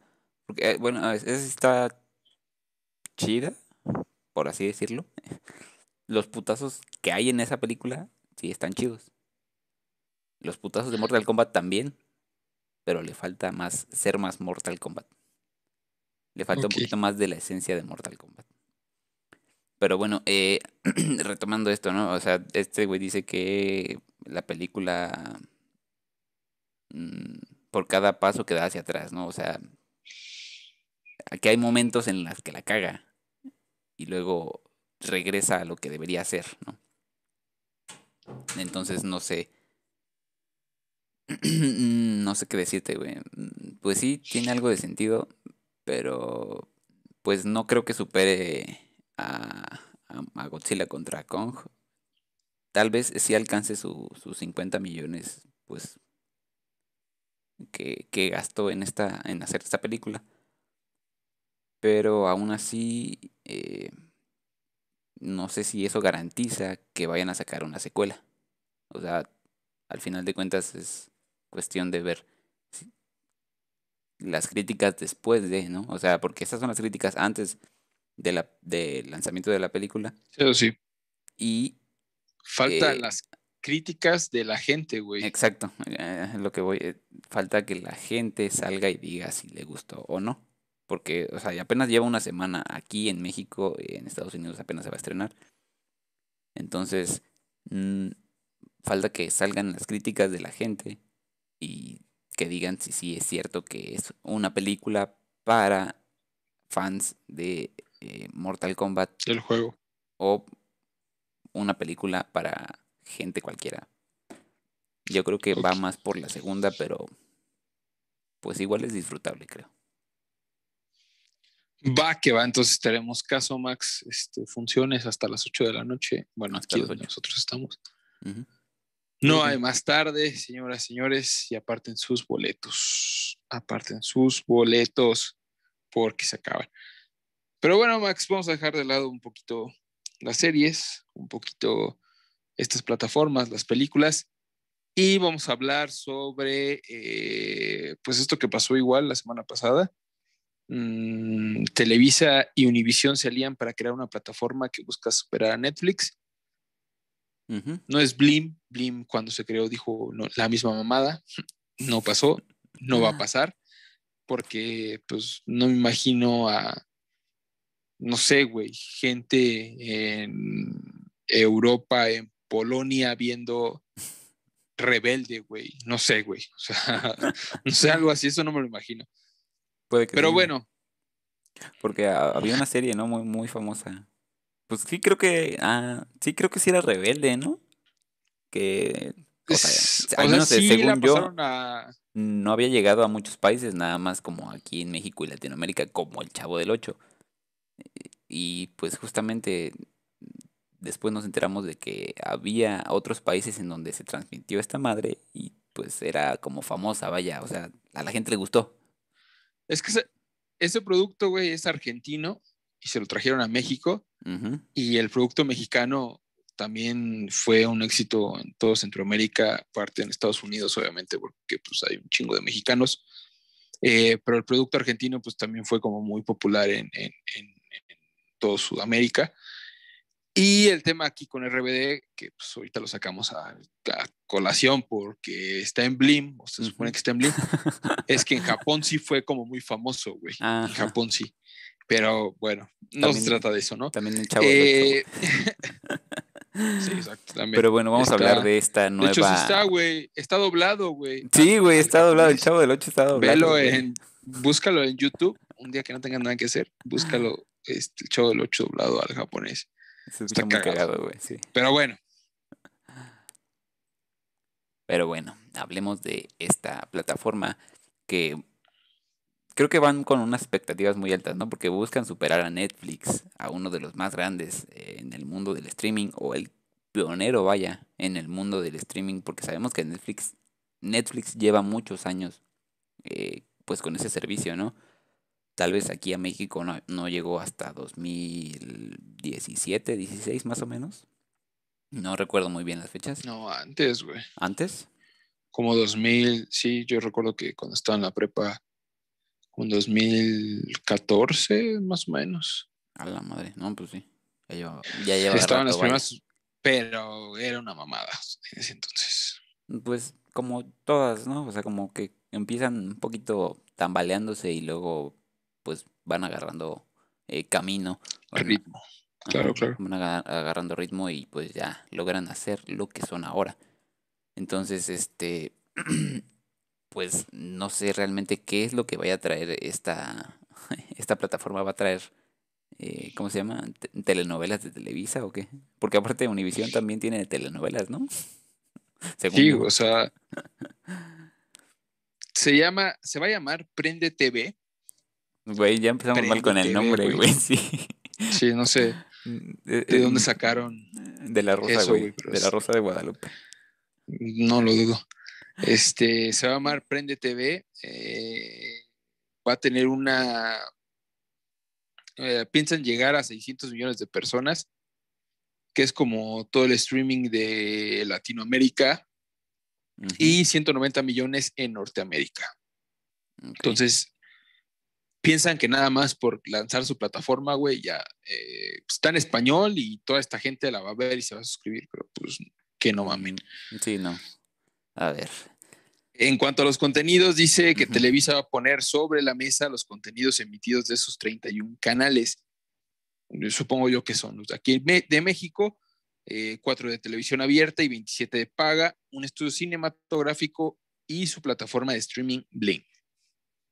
Porque, eh, bueno, es- esa está chida, por así decirlo. Los putazos que hay en esa película, sí están chidos. Los putazos de Mortal Kombat también, pero le falta más, ser más Mortal Kombat. Le falta un poquito más de la esencia de Mortal Kombat. Pero bueno, eh, retomando esto, ¿no? O sea, este güey dice que la película, mm, por cada paso que da hacia atrás, ¿no? O sea, aquí hay momentos en los que la caga y luego regresa a lo que debería ser, ¿no? Entonces, no sé. no sé qué decirte, güey. Pues sí, tiene algo de sentido, pero pues no creo que supere a, a- Godzilla contra Kong. Tal vez sí alcance su- sus 50 millones, pues, que, que gastó en esta, en hacer esta película. Pero aún así, eh, no sé si eso garantiza que vayan a sacar una secuela. O sea, al final de cuentas es cuestión de ver las críticas después de, ¿no? O sea, porque estas son las críticas antes de la, del lanzamiento de la película. Eso sí. Y Faltan Eh, las críticas de la gente, güey. Exacto, eh, lo que voy. eh, Falta que la gente salga y diga si le gustó o no. Porque, o sea, apenas lleva una semana aquí en México, en Estados Unidos apenas se va a estrenar. Entonces, mm, falta que salgan las críticas de la gente y que digan si sí es cierto que es una película para fans de eh, Mortal Kombat. El juego. O una película para gente cualquiera. Yo creo que va más por la segunda, pero pues igual es disfrutable, creo. Va que va, entonces tenemos caso, Max, este, funciones hasta las 8 de la noche. Bueno, aquí donde nosotros estamos. No hay más tarde, señoras y señores, y aparten sus boletos. Aparten sus boletos porque se acaban. Pero bueno, Max, vamos a dejar de lado un poquito las series, un poquito estas plataformas, las películas, y vamos a hablar sobre, eh, pues esto que pasó igual la semana pasada. Mm, Televisa y Univision se alían para crear una plataforma que busca superar a Netflix. No es Blim, Blim cuando se creó dijo la misma mamada, no pasó, no va a pasar, porque pues no me imagino a, no sé, güey, gente en Europa, en Polonia viendo rebelde, güey. No sé, güey. O sea, no sé, algo así, eso no me lo imagino. Puede que Pero bueno. Porque había una serie, ¿no? Muy, muy famosa. Pues sí, creo que. Ah, sí, creo que sí era rebelde, ¿no? Que. O sea, al menos según yo, no había llegado a muchos países, nada más como aquí en México y Latinoamérica, como el Chavo del Ocho. Y pues justamente después nos enteramos de que había otros países en donde se transmitió esta madre y pues era como famosa, vaya, o sea, a la gente le gustó. Es que ese, producto, güey, es argentino y se lo trajeron a México y el producto mexicano también fue un éxito en todo Centroamérica, parte en Estados Unidos, obviamente, porque pues hay un chingo de mexicanos. Eh, pero el producto argentino pues también fue como muy popular en, en, en, todo Sudamérica. Y el tema aquí con RBD, que pues ahorita lo sacamos a, colación porque está en Blim, o se supone que está en Blim, es que en Japón sí fue como muy famoso, güey. En Japón sí. Pero bueno, no se trata de eso, ¿no? También el chavo. Eh... sí, exacto. Pero bueno, vamos a hablar de esta nueva. De hecho, sí está, güey. Está doblado, güey. Sí, güey, está doblado. El chavo del 8 está doblado. Velo en. Búscalo en YouTube. Un día que no tengan nada que hacer, búscalo. Este, el chavo del 8 doblado al japonés. está, muy cagado, güey. Sí. Pero bueno. Pero bueno, hablemos de esta plataforma que creo que van con unas expectativas muy altas, ¿no? Porque buscan superar a Netflix, a uno de los más grandes eh, en el mundo del streaming, o el pionero, vaya, en el mundo del streaming, porque sabemos que Netflix, Netflix lleva muchos años, eh, pues con ese servicio, ¿no? Tal vez aquí a México no, no llegó hasta 2017, 16 más o menos. No recuerdo muy bien las fechas. No, antes, güey. ¿Antes? Como 2000, sí, yo recuerdo que cuando estaba en la prepa un 2014, más o menos. A la madre, no, pues sí. Ya, lleva Estaban las primeras, pero era una mamada en ese entonces. Pues como todas, ¿no? O sea, como que empiezan un poquito tambaleándose y luego pues van agarrando eh, camino. Ritmo. Claro, claro. Van agarrando ritmo y pues ya logran hacer lo que son ahora. Entonces, este, pues no sé realmente qué es lo que vaya a traer esta, esta plataforma. Va a traer, eh, ¿cómo se llama? ¿Telenovelas de Televisa o qué? Porque aparte Univision también tiene telenovelas, ¿no? sí, o sea, se llama, se va a llamar Prende TV. Güey, ya empezamos mal con el nombre, güey, sí. Sí, no sé. Eh, ¿De, dónde sacaron? De la Rosa, güey. De la Rosa de Guadalupe. No lo dudo. Este, se va a llamar Prende TV. Eh, va a tener una. Eh, piensan llegar a 600 millones de personas, que es como todo el streaming de Latinoamérica, y 190 millones en Norteamérica. Entonces, piensan que nada más por lanzar su plataforma, güey, ya eh, está en español y toda esta gente la va a ver y se va a suscribir, pero pues que no mamen. Sí, no. A ver. En cuanto a los contenidos, dice que Televisa va a poner sobre la mesa los contenidos emitidos de esos 31 canales. Supongo yo que son los de aquí de México, eh, 4 de televisión abierta y 27 de paga, un estudio cinematográfico y su plataforma de streaming Blim.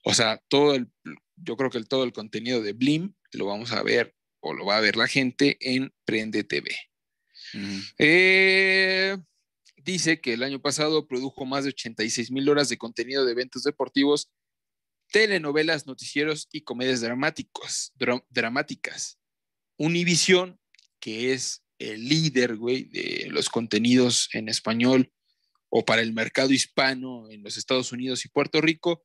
O sea, todo el, yo creo que el, todo el contenido de Blim lo vamos a ver o lo va a ver la gente en Prende TV. Eh, dice que el año pasado produjo más de 86 mil horas de contenido de eventos deportivos, telenovelas, noticieros y comedias dramáticos, dramáticas. Univision, que es el líder, güey, de los contenidos en español o para el mercado hispano en los Estados Unidos y Puerto Rico,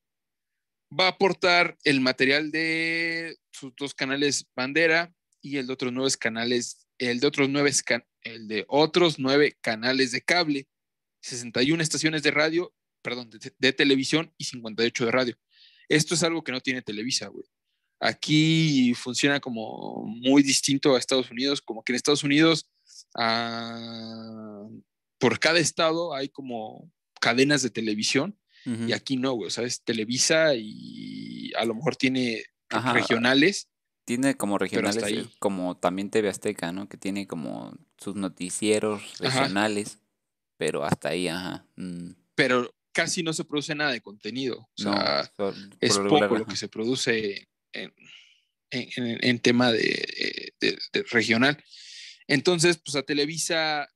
va a aportar el material de sus dos canales Bandera y el de otros nueve canales, el de otros nueve, el de otros nueve canales de cable, 61 estaciones de radio, perdón, de, televisión y 58 de radio. Esto es algo que no tiene Televisa, güey. Aquí funciona como muy distinto a Estados Unidos, como que en Estados Unidos, ah, por cada estado hay como cadenas de televisión y aquí no, güey. O sea, es Televisa y a lo mejor tiene regionales. Tiene como regionales, eh, como también TV Azteca, ¿no? Que tiene como sus noticieros regionales, pero hasta ahí, ajá. Mm. Pero casi no se produce nada de contenido. O sea, es poco lo que se produce en, tema de, regional. Entonces, pues a Televisa,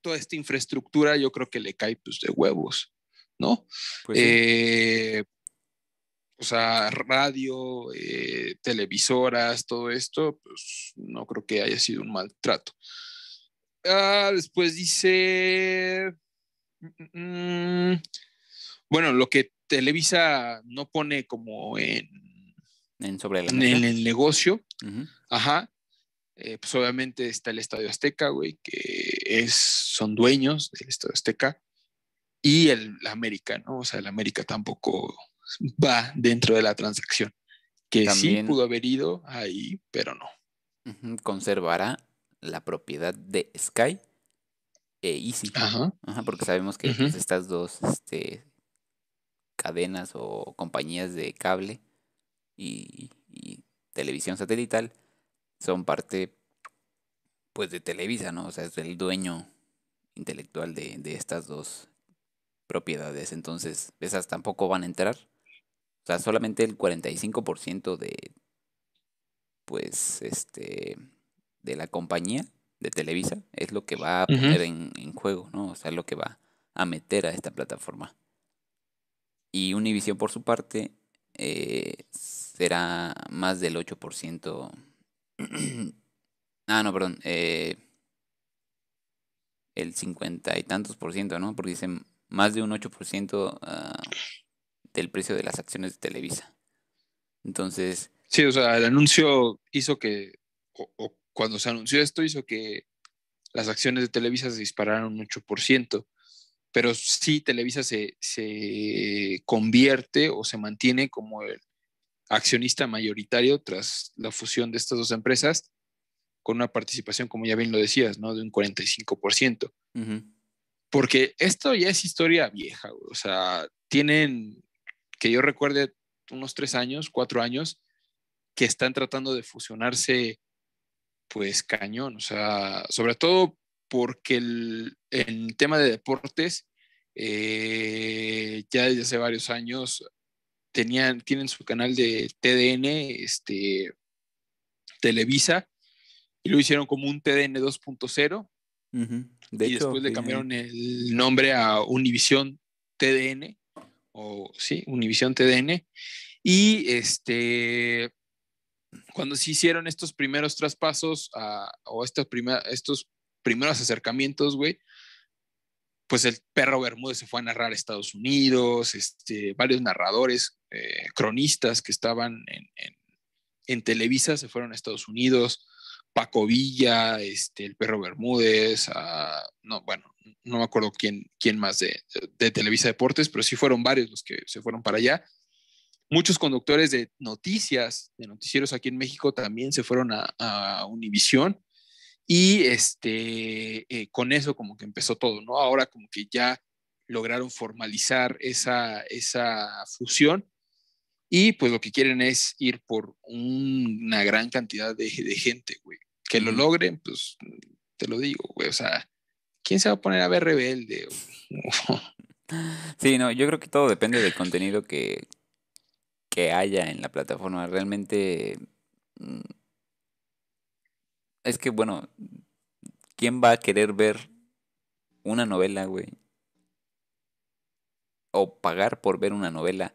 toda esta infraestructura yo creo que le cae pues de huevos. ¿No? Pues eh, o sea, radio, eh, televisoras, todo esto, pues no creo que haya sido un maltrato. Ah, después dice, mm, bueno, lo que Televisa no pone como en, en, sobre en, el negocio, ajá, eh, pues obviamente está el Estadio Azteca, güey, que es, son dueños del Estadio Azteca y el América, ¿no? O sea, el América tampoco va dentro de la transacción, que sí pudo haber ido ahí, pero no. Conservará la propiedad de Sky e Easy. Ajá. porque sabemos que pues, estas dos este, cadenas o compañías de cable y, televisión satelital son parte pues de Televisa, ¿no? O sea, es el dueño intelectual de, de estas dos propiedades, entonces esas tampoco van a entrar. O sea, solamente el 45% de pues este de la compañía de Televisa es lo que va a poner en, juego, ¿no? O sea, lo que va a meter a esta plataforma. Y Univision por su parte eh, será más del 8%. ah, no, perdón. Eh, el 50 y tantos por ciento, ¿no? Porque dicen más de un 8% ah, del precio de las acciones de Televisa. Entonces... Sí, o sea, el anuncio hizo que, o, cuando se anunció esto, hizo que las acciones de Televisa se dispararan un 8%, pero sí Televisa se, se convierte o se mantiene como el accionista mayoritario tras la fusión de estas dos empresas, con una participación, como ya bien lo decías, ¿no? De un 45%. Uh porque esto ya es historia vieja, o sea, tienen, que yo recuerde, unos tres años, cuatro años, que están tratando de fusionarse, pues cañón, o sea, sobre todo porque el, tema de deportes, eh, ya desde hace varios años, tenían, tienen su canal de TDN, este, Televisa, y lo hicieron como un TDN 2.0, y después le cambiaron el nombre a Univision TDN, o sí, Univision TDN. Y este, cuando se hicieron estos primeros traspasos o estos, estos primeros acercamientos, güey, pues el perro Bermúdez se fue a narrar a Estados Unidos, este, varios narradores, eh, cronistas que estaban en, en, Televisa se fueron a Estados Unidos, Paco Villa, este, el Perro Bermúdez, no, bueno, no me acuerdo quién, quién más de, Televisa Deportes, pero sí fueron varios los que se fueron para allá. Muchos conductores de noticias, de noticieros aquí en México también se fueron a, a Univisión y este, eh, con eso como que empezó todo, ¿no? Ahora como que ya lograron formalizar esa, esa fusión y pues lo que quieren es ir por una gran cantidad de, gente, güey. Que lo logren, pues te lo digo, güey. O sea, ¿quién se va a poner a ver rebelde? Sí, no, yo creo que todo depende del contenido que, que haya en la plataforma. Realmente mm, es que, bueno, ¿quién va a querer ver una novela, güey? O pagar por ver una novela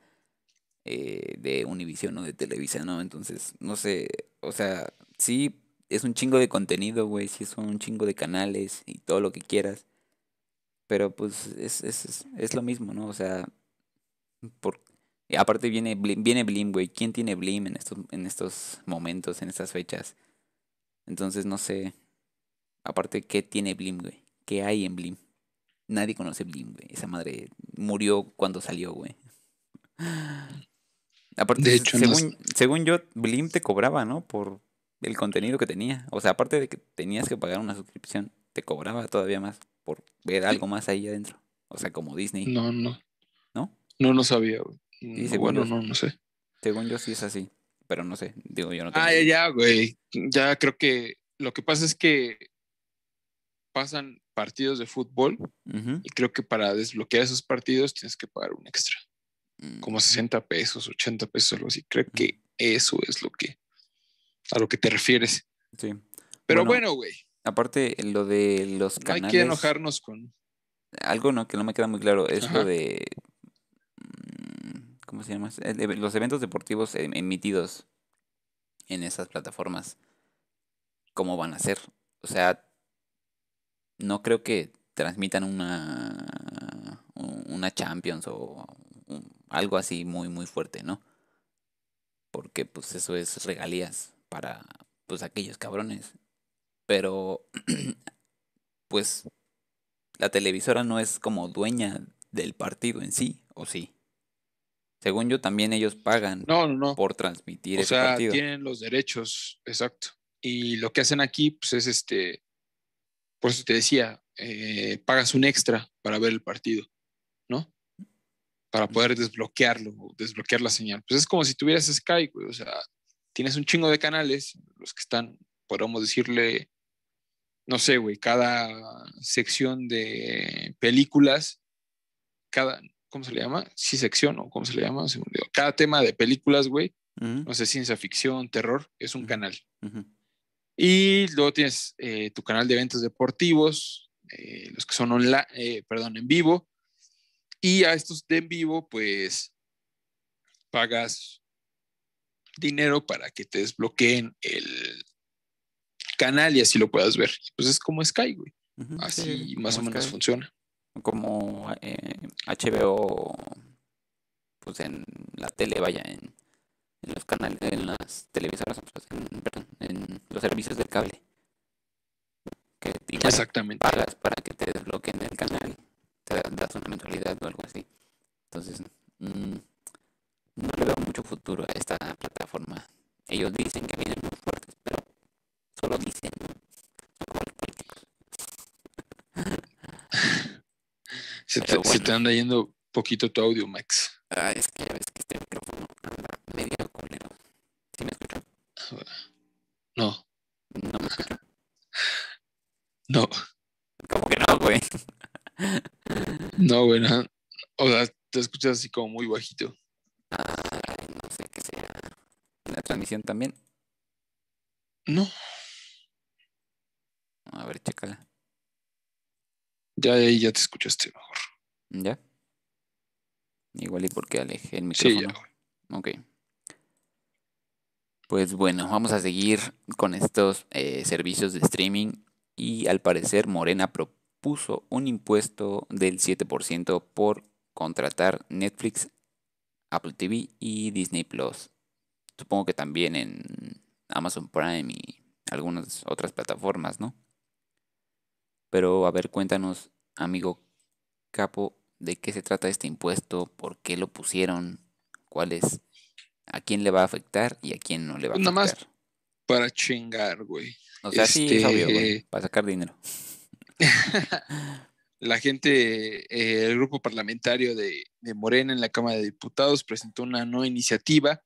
eh, de Univision o de Televisa, ¿no? Entonces, no sé, o sea, sí es un chingo de contenido, güey, sí son un chingo de canales y todo lo que quieras. Pero pues es, es, es lo mismo, ¿no? O sea, por, aparte viene Blim, viene Blim, güey. ¿Quién tiene Blim en estos, en estos momentos, en estas fechas? Entonces no sé. Aparte, ¿qué tiene Blim, güey? ¿Qué hay en Blim? Nadie conoce Blim, güey. Esa madre murió cuando salió, güey. Aparte, de hecho, según, según yo, Blim te cobraba, ¿no? Por el contenido que tenía. O sea, aparte de que tenías que pagar una suscripción, te cobraba todavía más por ver algo más ahí adentro. O sea, como Disney. No, no. ¿No? No, no sabía, güey. bueno, no, no sé. Según yo sí es así, pero no sé. Digo, yo no Ah, ya, ya, güey. Ya creo que lo que pasa es que pasan partidos de fútbol y creo que para desbloquear esos partidos tienes que pagar un extra. Como 60 mm. pesos, 80 pesos, algo así. Creo que eso es lo que a lo que te refieres. Sí. Pero bueno, güey. aparte, lo de los canales. No hay que enojarnos con. Algo no que no me queda muy claro es lo de. Mm, ¿Cómo se llama? Los eventos deportivos em, emitidos en esas plataformas. ¿Cómo van a ser? O sea, no creo que transmitan una. Una Champions o algo así muy, muy fuerte, ¿no? Porque pues eso es regalías para pues aquellos cabrones. Pero pues la televisora no es como dueña del partido en sí, ¿o sí? Según yo también ellos pagan no, no, por transmitir o sea, tienen los derechos, exacto. Y lo que hacen aquí pues es este por eso te decía, eh, pagas un extra para ver el partido. Para poder desbloquearlo, desbloquear la señal. Pues es como si tuvieras Skype, o sea, tienes un chingo de canales, los que están, podemos decirle, no sé, güey, cada sección de películas, cada, ¿cómo se le llama? Sí, sección, ¿o cómo se le llama? Cada tema de películas, güey, no sé, ciencia ficción, terror, es un canal. Y luego tienes eh, tu canal de eventos deportivos, eh, los que son online, eh, perdón, en vivo. Y a estos de en vivo, pues pagas dinero para que te desbloqueen el canal y así lo puedas ver. Pues es como Sky, güey. así más o menos funciona. Como HBO, eh, pues en la tele, vaya, en, los canales, en las televisoras, pues, en, perdón, en los servicios del cable. Que Exactamente. pagas para que te desbloqueen te das una mensualidad o algo así. Entonces, mmm, no le veo mucho futuro a esta plataforma. Ellos dicen que vienen muy fuertes, pero solo dicen, se, te, se, te, anda yendo poquito tu audio, Max. Ah, es que ya ves que este micrófono anda medio colero. ¿Sí me escuchó? No. ¿No me escuchó? No. ¿Cómo que no, güey? no, güey, no. O sea, te escuchas así como muy bajito no sé qué sea. ¿La transmisión también? No. A ver, chécala. Ya, ya te escuchaste mejor. ¿Ya? Igual y porque alejé el micrófono. Sí, ya. Ok. Pues bueno, vamos a seguir con estos eh, servicios de streaming y al parecer Morena propuso un impuesto del 7% por contratar Netflix Apple TV y Disney Plus. Supongo que también en Amazon Prime y algunas otras plataformas, ¿no? Pero a ver, cuéntanos, amigo Capo, de qué se trata este impuesto, por qué lo pusieron, cuál es, a quién le va a afectar y a quién no le va a afectar. Nada más para chingar, güey. O sea, sí, es obvio, güey, para sacar dinero. la gente, eh, el grupo parlamentario de, Morena en la Cámara de Diputados presentó una nueva iniciativa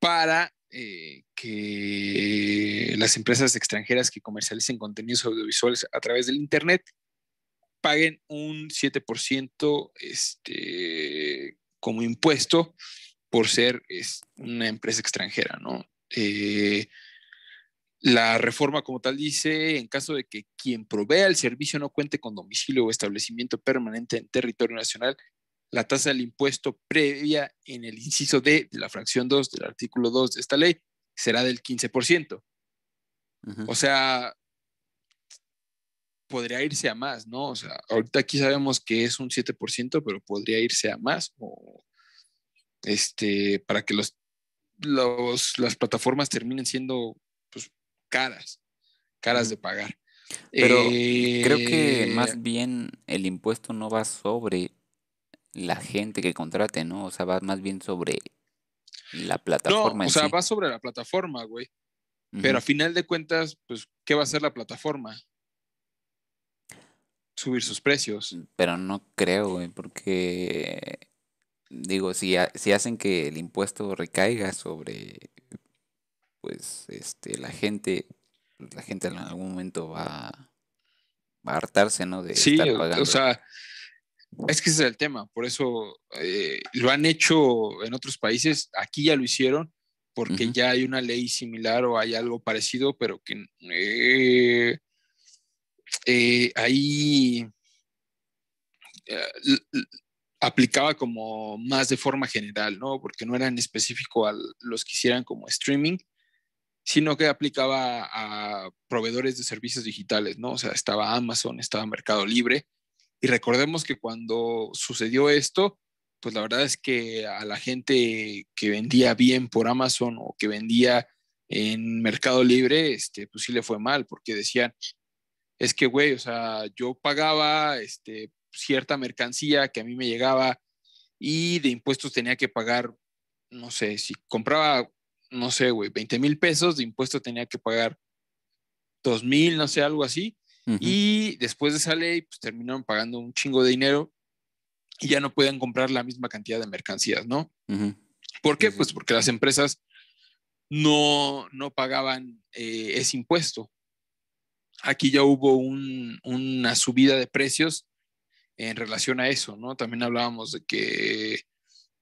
para eh, que las empresas extranjeras que comercialicen contenidos audiovisuales a través del Internet paguen un 7% este, como impuesto por ser una empresa extranjera, ¿no? Eh, la reforma como tal dice, en caso de que quien provea el servicio no cuente con domicilio o establecimiento permanente en territorio nacional, la tasa del impuesto previa en el inciso D de la fracción 2 del artículo 2 de esta ley será del 15%. O sea, podría irse a más, ¿no? O sea, ahorita aquí sabemos que es un 7%, pero podría irse a más o este, para que los, las plataformas terminen siendo caras, caras de pagar. Pero creo que más eh, bien el impuesto no va sobre la gente que contrate, ¿no? O sea, va más bien sobre la plataforma. No, o sea, va sobre la plataforma, güey. Pero a final de cuentas, pues, ¿qué va a hacer la plataforma? Subir sus precios. Pero no creo, güey, porque digo, si, si hacen que el impuesto recaiga sobre, pues, este, la gente, la gente en algún momento va, va a hartarse, ¿no? De sí, estar pagando. o sea, es que ese es el tema, por eso eh, lo han hecho en otros países, aquí ya lo hicieron, porque ya hay una ley similar o hay algo parecido, pero que eh, eh, ahí aplicaba como más de forma general, ¿no? Porque no era en específico a los que hicieran como streaming, sino que aplicaba a proveedores de servicios digitales, ¿no? O sea, estaba Amazon, estaba Mercado Libre. Y recordemos que cuando sucedió esto, pues la verdad es que a la gente que vendía bien por Amazon o que vendía en Mercado Libre, este, pues sí le fue mal, porque decían, es que, güey, o sea, yo pagaba este, cierta mercancía que a mí me llegaba y de impuestos tenía que pagar, no sé, si compraba, no sé, güey, 20 mil pesos, de impuestos tenía que pagar 2 mil, no sé, algo así. Y después de esa ley, pues terminaron pagando un chingo de dinero y ya no pueden comprar la misma cantidad de mercancías, ¿no? ¿Por qué? Pues porque las empresas no, no pagaban eh, ese impuesto. Aquí ya hubo una subida de precios en relación a eso, ¿no? También hablábamos de que,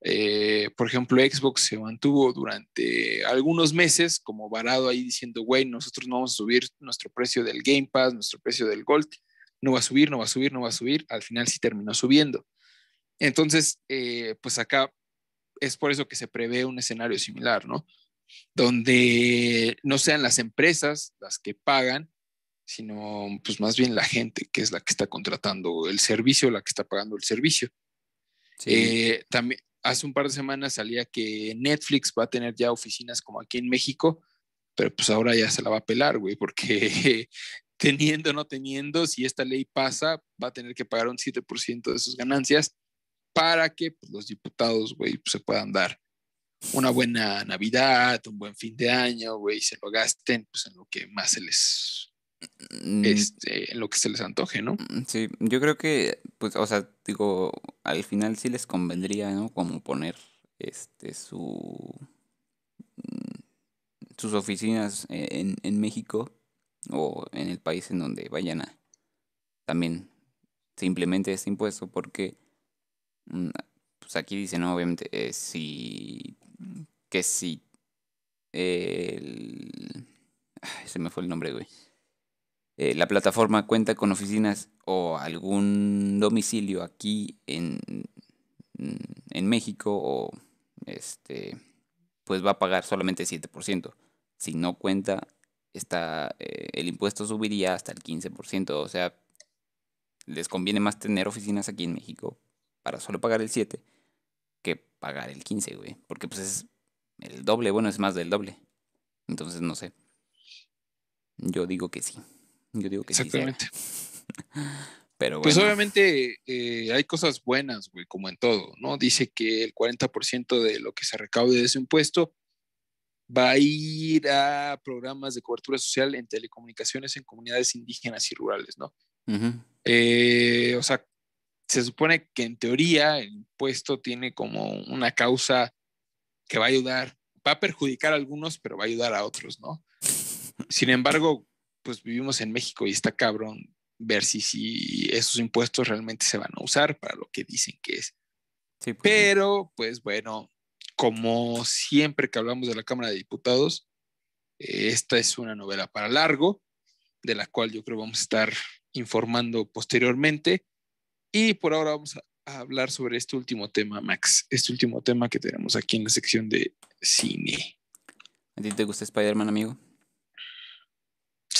eh, por ejemplo, Xbox se mantuvo durante algunos meses como varado ahí diciendo, güey, nosotros no vamos a subir nuestro precio del Game Pass, nuestro precio del Gold, no va a subir, no va a subir, no va a subir, al final sí terminó subiendo. Entonces, eh, pues acá es por eso que se prevé un escenario similar, ¿no? Donde no sean las empresas las que pagan, sino pues más bien la gente que es la que está contratando el servicio, la que está pagando el servicio. Eh, también hace un par de semanas salía que Netflix va a tener ya oficinas como aquí en México, pero pues ahora ya se la va a pelar, güey, porque teniendo o no teniendo, si esta ley pasa, va a tener que pagar un 7% de sus ganancias para que pues, los diputados, güey, se puedan dar una buena Navidad, un buen fin de año, güey, se lo gasten pues, en lo que más se les Mm. este, lo que se les antoje, ¿no? Mm, sí, yo creo que, pues, o sea, digo, al final sí les convendría, ¿no? Como poner este su mm, sus oficinas en, en México o en el país en donde vayan a también simplemente este impuesto porque pues aquí dice, ¿no? Obviamente, eh, si que si el... se me fue el nombre, güey eh, la plataforma cuenta con oficinas o algún domicilio aquí en, en México o este pues va a pagar solamente 7%. Si no cuenta, está, eh, el impuesto subiría hasta el 15%. O sea, les conviene más tener oficinas aquí en México para solo pagar el 7 que pagar el 15, güey. Porque pues es el doble, bueno, es más del doble. Entonces, no sé. Yo digo que sí. Yo digo que Exactamente. Pero Pues obviamente eh, hay cosas buenas, güey, como en todo, ¿no? Dice que el 40% de lo que se recaude de ese impuesto va a ir a programas de cobertura social en telecomunicaciones en comunidades indígenas y rurales, ¿no? Eh, o sea, se supone que en teoría el impuesto tiene como una causa que va a ayudar va a perjudicar a algunos, pero va a ayudar a otros, ¿no? Sin embargo, pues vivimos en México y está cabrón ver si, si esos impuestos realmente se van a usar para lo que dicen que es. Sí, pues, Pero, pues bueno, como siempre que hablamos de la Cámara de Diputados, eh, esta es una novela para largo, de la cual yo creo vamos a estar informando posteriormente. Y por ahora vamos a, a hablar sobre este último tema, Max, este último tema que tenemos aquí en la sección de cine. ¿A ti te gusta Spider-Man, amigo?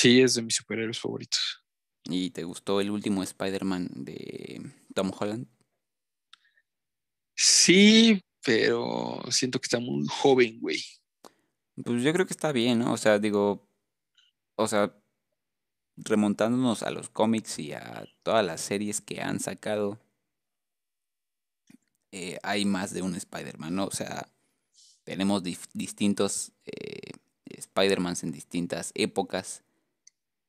Sí, es de mis superhéroes favoritos. ¿Y te gustó el último Spider-Man de Tom Holland? Sí, pero siento que está muy joven, güey. Pues yo creo que está bien, ¿no? O sea, digo, o sea, remontándonos a los cómics y a todas las series que han sacado, eh, hay más de un Spider-Man, ¿no? O sea, tenemos distintos eh, Spider-Mans en distintas épocas.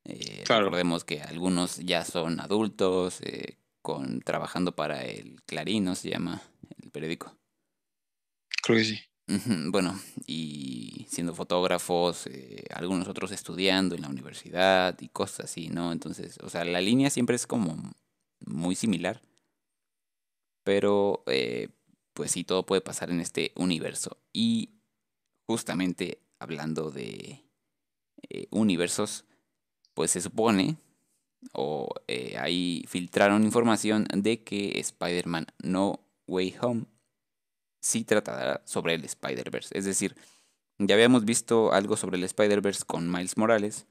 Eh, Claro. Recordemos que algunos ya son adultos, eh, con, trabajando para el Clarín, ¿no? Se llama el periódico. Creo que sí. Bueno, y siendo fotógrafos, eh, algunos otros estudiando en la universidad y cosas así, ¿no? Entonces, o sea, la línea siempre es como muy similar, pero eh, pues sí, todo puede pasar en este universo. Y justamente hablando de eh, universos, pues se supone, o eh, ahí filtraron información de que Spider-Man No Way Home sí tratará sobre el Spider-Verse. Es decir, ya habíamos visto algo sobre el Spider-Verse con Miles Morales.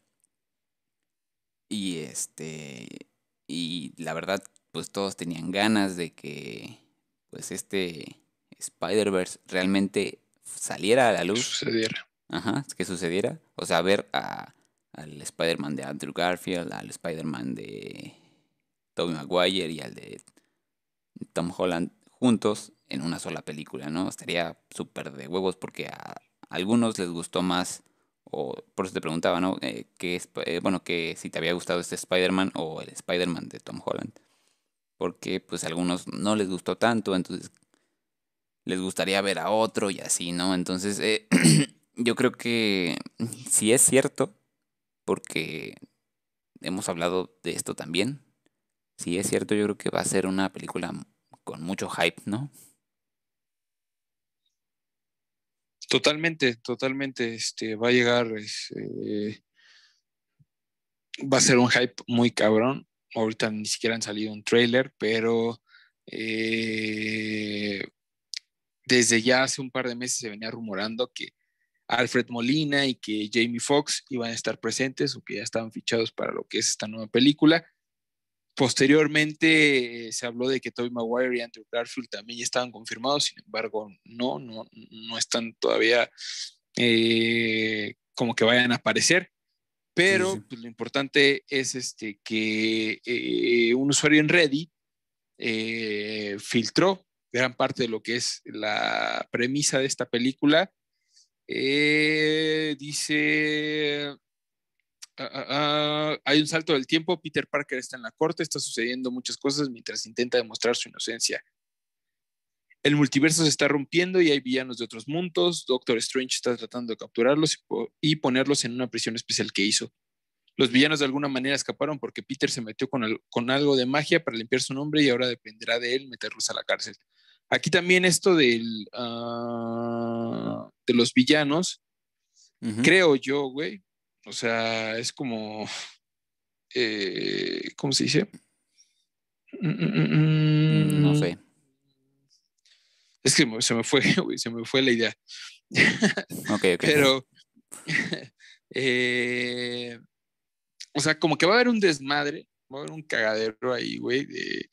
Y este. Y la verdad, pues todos tenían ganas de que. Pues este Spider-Verse realmente saliera a la luz. Sucediera. Ajá, que sucediera. O sea, ver a, al Spider-Man de Andrew Garfield, al Spider-Man de Tobey Maguire y al de Tom Holland juntos en una sola película, ¿no? Estaría súper de huevos porque a algunos les gustó más, o por eso te preguntaba, ¿no? Eh, que eh, bueno, que si te había gustado este Spider-Man o el Spider-Man de Tom Holland. Porque pues a algunos no les gustó tanto, entonces les gustaría ver a otro y así, ¿no? Entonces, eh, yo creo que si es cierto, porque hemos hablado de esto también, si es cierto, yo creo que va a ser una película con mucho hype, ¿no? Totalmente, totalmente. Este va a llegar, este, va a ser un hype muy cabrón. Ahorita ni siquiera han salido un trailer, pero eh, desde ya hace un par de meses se venía rumorando que Alfred Molina y que Jamie Foxx iban a estar presentes o que ya estaban fichados para lo que es esta nueva película. Posteriormente eh, se habló de que Tobey Maguire y Andrew Garfield también ya estaban confirmados, sin embargo, no, no, no están todavía eh, como que vayan a aparecer. Pero sí. pues, lo importante es este, que eh, un usuario en Reddit filtró gran parte de lo que es la premisa de esta película. Eh, dice, ah, ah, ah, hay un salto del tiempo, Peter Parker está en la corte, está sucediendo muchas cosas mientras intenta demostrar su inocencia. El multiverso se está rompiendo y hay villanos de otros mundos. Doctor Strange está tratando de capturarlos y, po- y ponerlos en una prisión especial que hizo. Los villanos de alguna manera escaparon porque Peter se metió con algo de magia para limpiar su nombre y ahora dependerá de él meterlos a la cárcel. Aquí también esto del, ah, de los villanos, creo yo, güey. O sea, es como, eh, ¿cómo se dice? Mm, mm, mm, No sé. Es que se me fue, güey, se me fue la idea. Ok, ok. Pero, eh, o sea, como que va a haber un desmadre, va a haber un cagadero ahí, güey, de,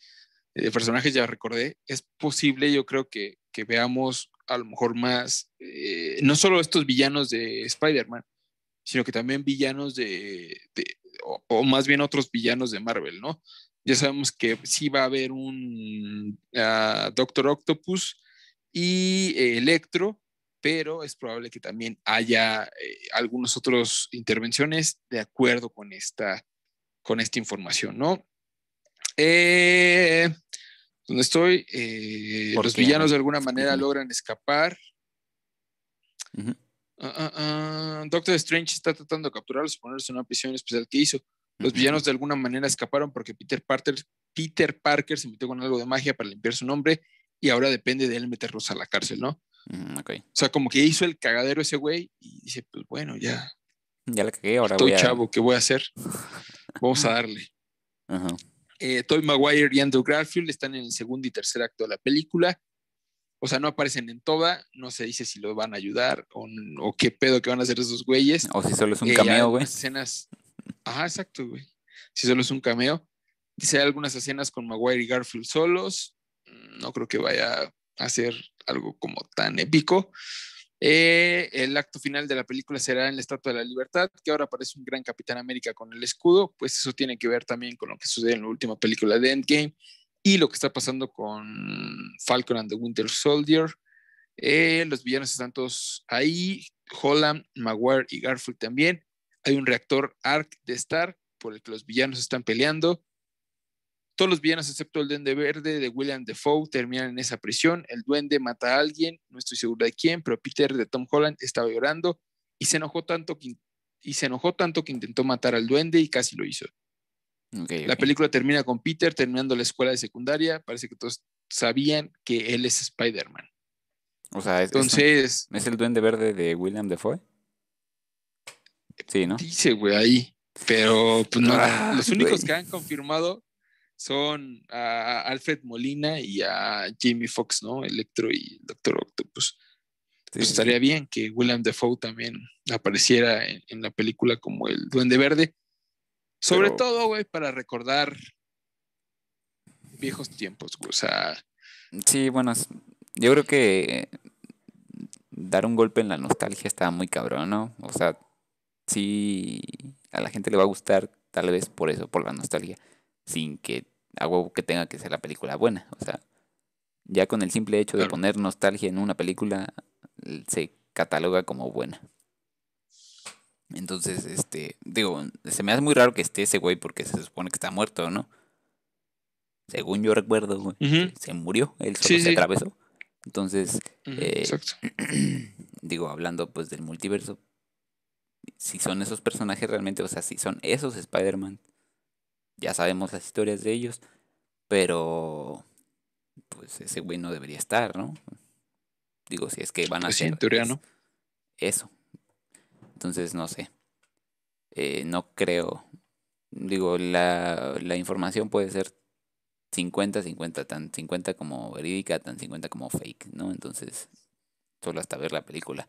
de personajes, ya recordé. Es posible, yo creo que, que veamos a lo mejor más, eh, no solo estos villanos de Spider-Man, sino que también villanos de, de- o, más bien otros villanos de Marvel, ¿no? Ya sabemos que sí va a haber un ah, Doctor Octopus y eh, Electro, pero es probable que también haya eh, algunas otras intervenciones de acuerdo con esta, con esta información, ¿no? Eh, donde estoy, eh, ¿Por los qué? villanos de alguna manera logran escapar. Ah, ah, ah, Doctor Strange está tratando de capturarlos y ponerlos en una prisión especial que hizo. Los villanos de alguna manera escaparon porque Peter Parker, Peter Parker se metió con algo de magia para limpiar su nombre y ahora depende de él meterlos a la cárcel, ¿no? Mm, ok. O sea, como que hizo el cagadero ese güey y dice, pues bueno, ya Ya la cagué, ahora estoy voy a... chavo, ¿qué voy a hacer? Vamos a darle. Ajá. Eh, Tobey Maguire y Andrew Garfield están en el segundo y tercer acto de la película. O sea, no aparecen en toda, no se dice si los van a ayudar o, o qué pedo que van a hacer esos güeyes. O si solo es un Eh, cameo, güey. escenas. Ajá, exacto, güey. Si solo es un cameo. Dice hay algunas escenas con Maguire y Garfield solos. Mm, No creo que vaya a ser algo como tan épico. Eh, el acto final de la película será en la Estatua de la Libertad, que ahora aparece un gran Capitán América con el escudo. Pues eso tiene que ver también con lo que sucede en la última película de Endgame y lo que está pasando con Falcon and the Winter Soldier. Eh, los villanos están todos ahí. Holland, Maguire y Garfield también. Hay un reactor ARC de Star por el que los villanos están peleando. Todos los villanos, excepto el Duende Verde de William Defoe, terminan en esa prisión. El Duende mata a alguien, no estoy seguro de quién, pero Peter de Tom Holland estaba llorando y se enojó tanto que, y se enojó tanto que intentó matar al Duende y casi lo hizo. Ok, La película termina con Peter terminando la escuela de secundaria. Parece que todos sabían que él es Spider-Man. O sea, es, Entonces, ¿es el duende verde de William Defoe. Sí, ¿no? dice, güey, ahí. Pero pues, no, Ah, los únicos que han confirmado son a Alfred Molina y a Jamie Foxx, ¿no? Electro y Doctor Octopus. Sí, Pues estaría sí. bien que William Defoe también apareciera en, en la película como el Duende Verde. Sobre Pero- todo, güey, para recordar viejos tiempos, güey. O sea, Sí, bueno, yo creo que dar un golpe en la nostalgia está muy cabrón, ¿no? O sea, sí, a la gente le va a gustar tal vez por eso, por la nostalgia, sin que a huevo que tenga que ser la película buena. O sea, ya con el simple hecho de Claro. poner nostalgia en una película, se cataloga como buena. Entonces, este, digo, se me hace muy raro que esté ese güey porque se supone que está muerto, ¿no? Según yo recuerdo, güey, se murió, él solo Sí, se sí. atravesó. Entonces, Eh, digo, hablando pues del multiverso, si son esos personajes realmente, o sea, si son esos Spider-Man, ya sabemos las historias de ellos, pero pues ese güey no debería estar, ¿no? Digo, si es que van a Pues ser en teoría, ¿no? eso. Entonces, no sé. Eh, no creo. Digo, la, la información puede ser 50-50, tan 50 como verídica, tan 50 como fake, ¿no? Entonces, solo hasta ver la película.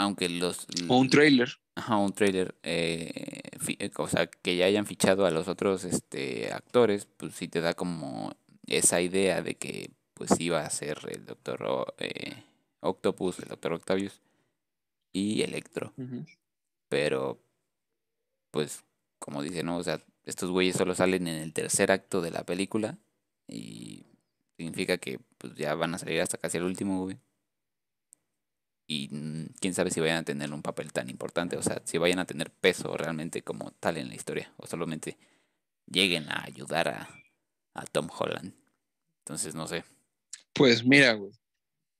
Aunque los... O un trailer. Ajá, un trailer. eh, eh, o sea, que ya hayan fichado a los otros este, actores, pues sí te da como esa idea de que pues iba a ser el doctor Octopus, el doctor Octavius y Electro. Pero, pues, como dice, ¿no? O sea, estos güeyes solo salen en el tercer acto de la película y significa que pues ya van a salir hasta casi el último, güey. Y quién sabe si vayan a tener un papel tan importante, o sea, si vayan a tener peso realmente como tal en la historia, o solamente lleguen a ayudar a, a Tom Holland. Entonces, no sé. Pues mira, güey.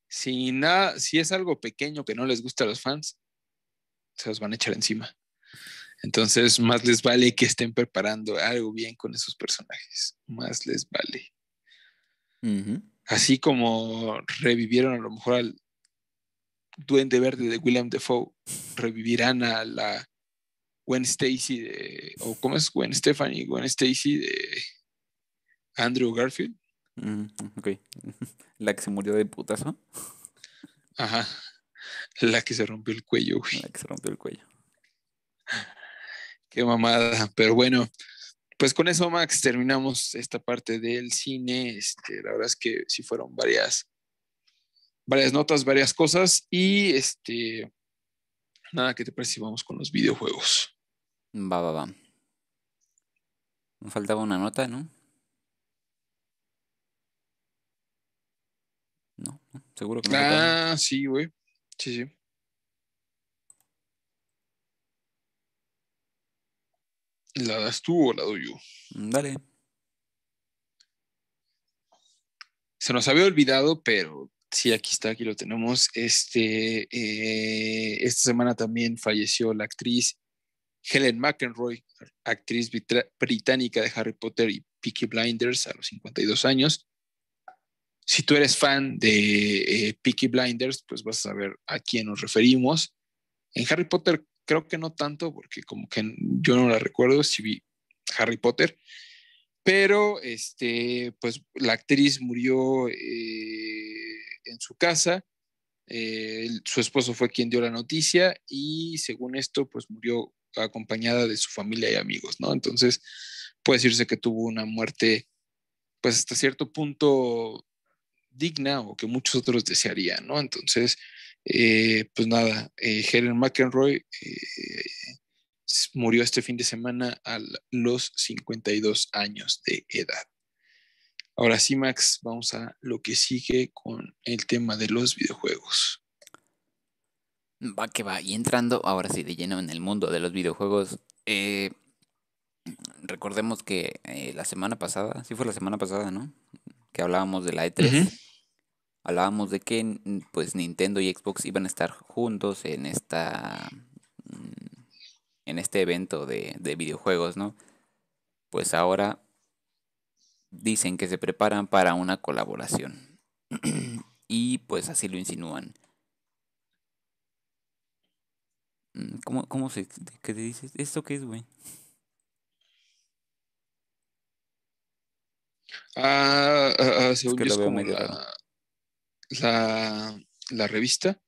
Si nada, si es algo pequeño que no les gusta a los fans, se los van a echar encima. Entonces, más les vale que estén preparando algo bien con esos personajes. Más les vale. Así como revivieron a lo mejor al Duende Verde de William Defoe, revivirán a la Gwen Stacy de. ¿O cómo es Gwen Stephanie? Gwen Stacy de Andrew Garfield. Mm, ok. La que se murió de putazo, Ajá. La que se rompió el cuello, güey. la que se rompió el cuello. Qué mamada. Pero bueno, pues con eso, Max, terminamos esta parte del cine. Este, la verdad es que sí fueron varias, varias notas, varias cosas. Y este, nada, ¿qué te parece si vamos con los videojuegos? Va, va, va. Me faltaba una nota, ¿no? No, no, seguro que no. Ah, sí, güey. Sí, sí. ¿La das tú o la doy yo? Mm, Dale. Se nos había olvidado, pero Sí, aquí está, aquí lo tenemos. Este, eh, esta semana también falleció la actriz Helen McEnroy, actriz británica de Harry Potter y Peaky Blinders a los 52 años. Si tú eres fan de eh, Peaky Blinders, pues vas a saber a quién nos referimos. En Harry Potter creo que no tanto, porque como que yo no la recuerdo si vi Harry Potter, pero este, pues la actriz murió eh, en su casa, eh, su esposo fue quien dio la noticia y según esto, pues murió acompañada de su familia y amigos, ¿no? Entonces, puede decirse que tuvo una muerte, pues hasta cierto punto digna o que muchos otros desearían, ¿no? Entonces, eh, pues nada, eh, Helen McEnroy murió este fin de semana a los 52 años de edad. Ahora sí, Max, vamos a lo que sigue con el tema de los videojuegos. Va que va, y entrando ahora sí de lleno en el mundo de los videojuegos, recordemos que la semana pasada, sí fue la semana pasada, ¿no? Que hablábamos de la E3 hablábamos de que pues Nintendo y Xbox iban a estar juntos en esta mm, en este evento de, de videojuegos, ¿no? Pues ahora dicen que se preparan para una colaboración. y pues así lo insinúan. Mm, ¿Cómo, cómo se qué te dices? ¿Esto qué es, güey? Ah, ah, ah según es que como la, la, la revista.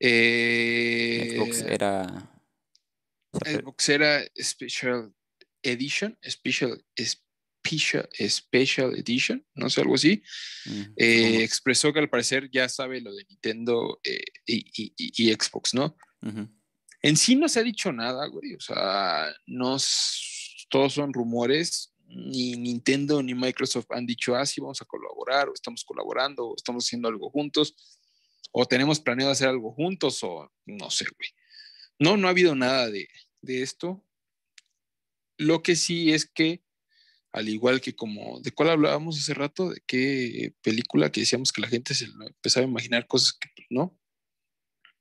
Eh, Xbox era. Xbox era Special Edition, Special, Special, Special Edition, no sé, algo así. Mm, eh, expresó que al parecer ya sabe lo de Nintendo eh, y, y, Xbox, ¿no? En sí no se ha dicho nada, güey. O sea, no, todos son rumores ni Nintendo ni Microsoft han dicho, ah, sí, vamos a colaborar, o estamos colaborando, o estamos haciendo algo juntos, o tenemos planeado hacer algo juntos, o no sé, güey. No, no ha habido nada de, esto. Lo que sí es que, al igual que como, ¿de cuál hablábamos hace rato? ¿De qué película que decíamos que la gente se empezaba a imaginar cosas que pues, no?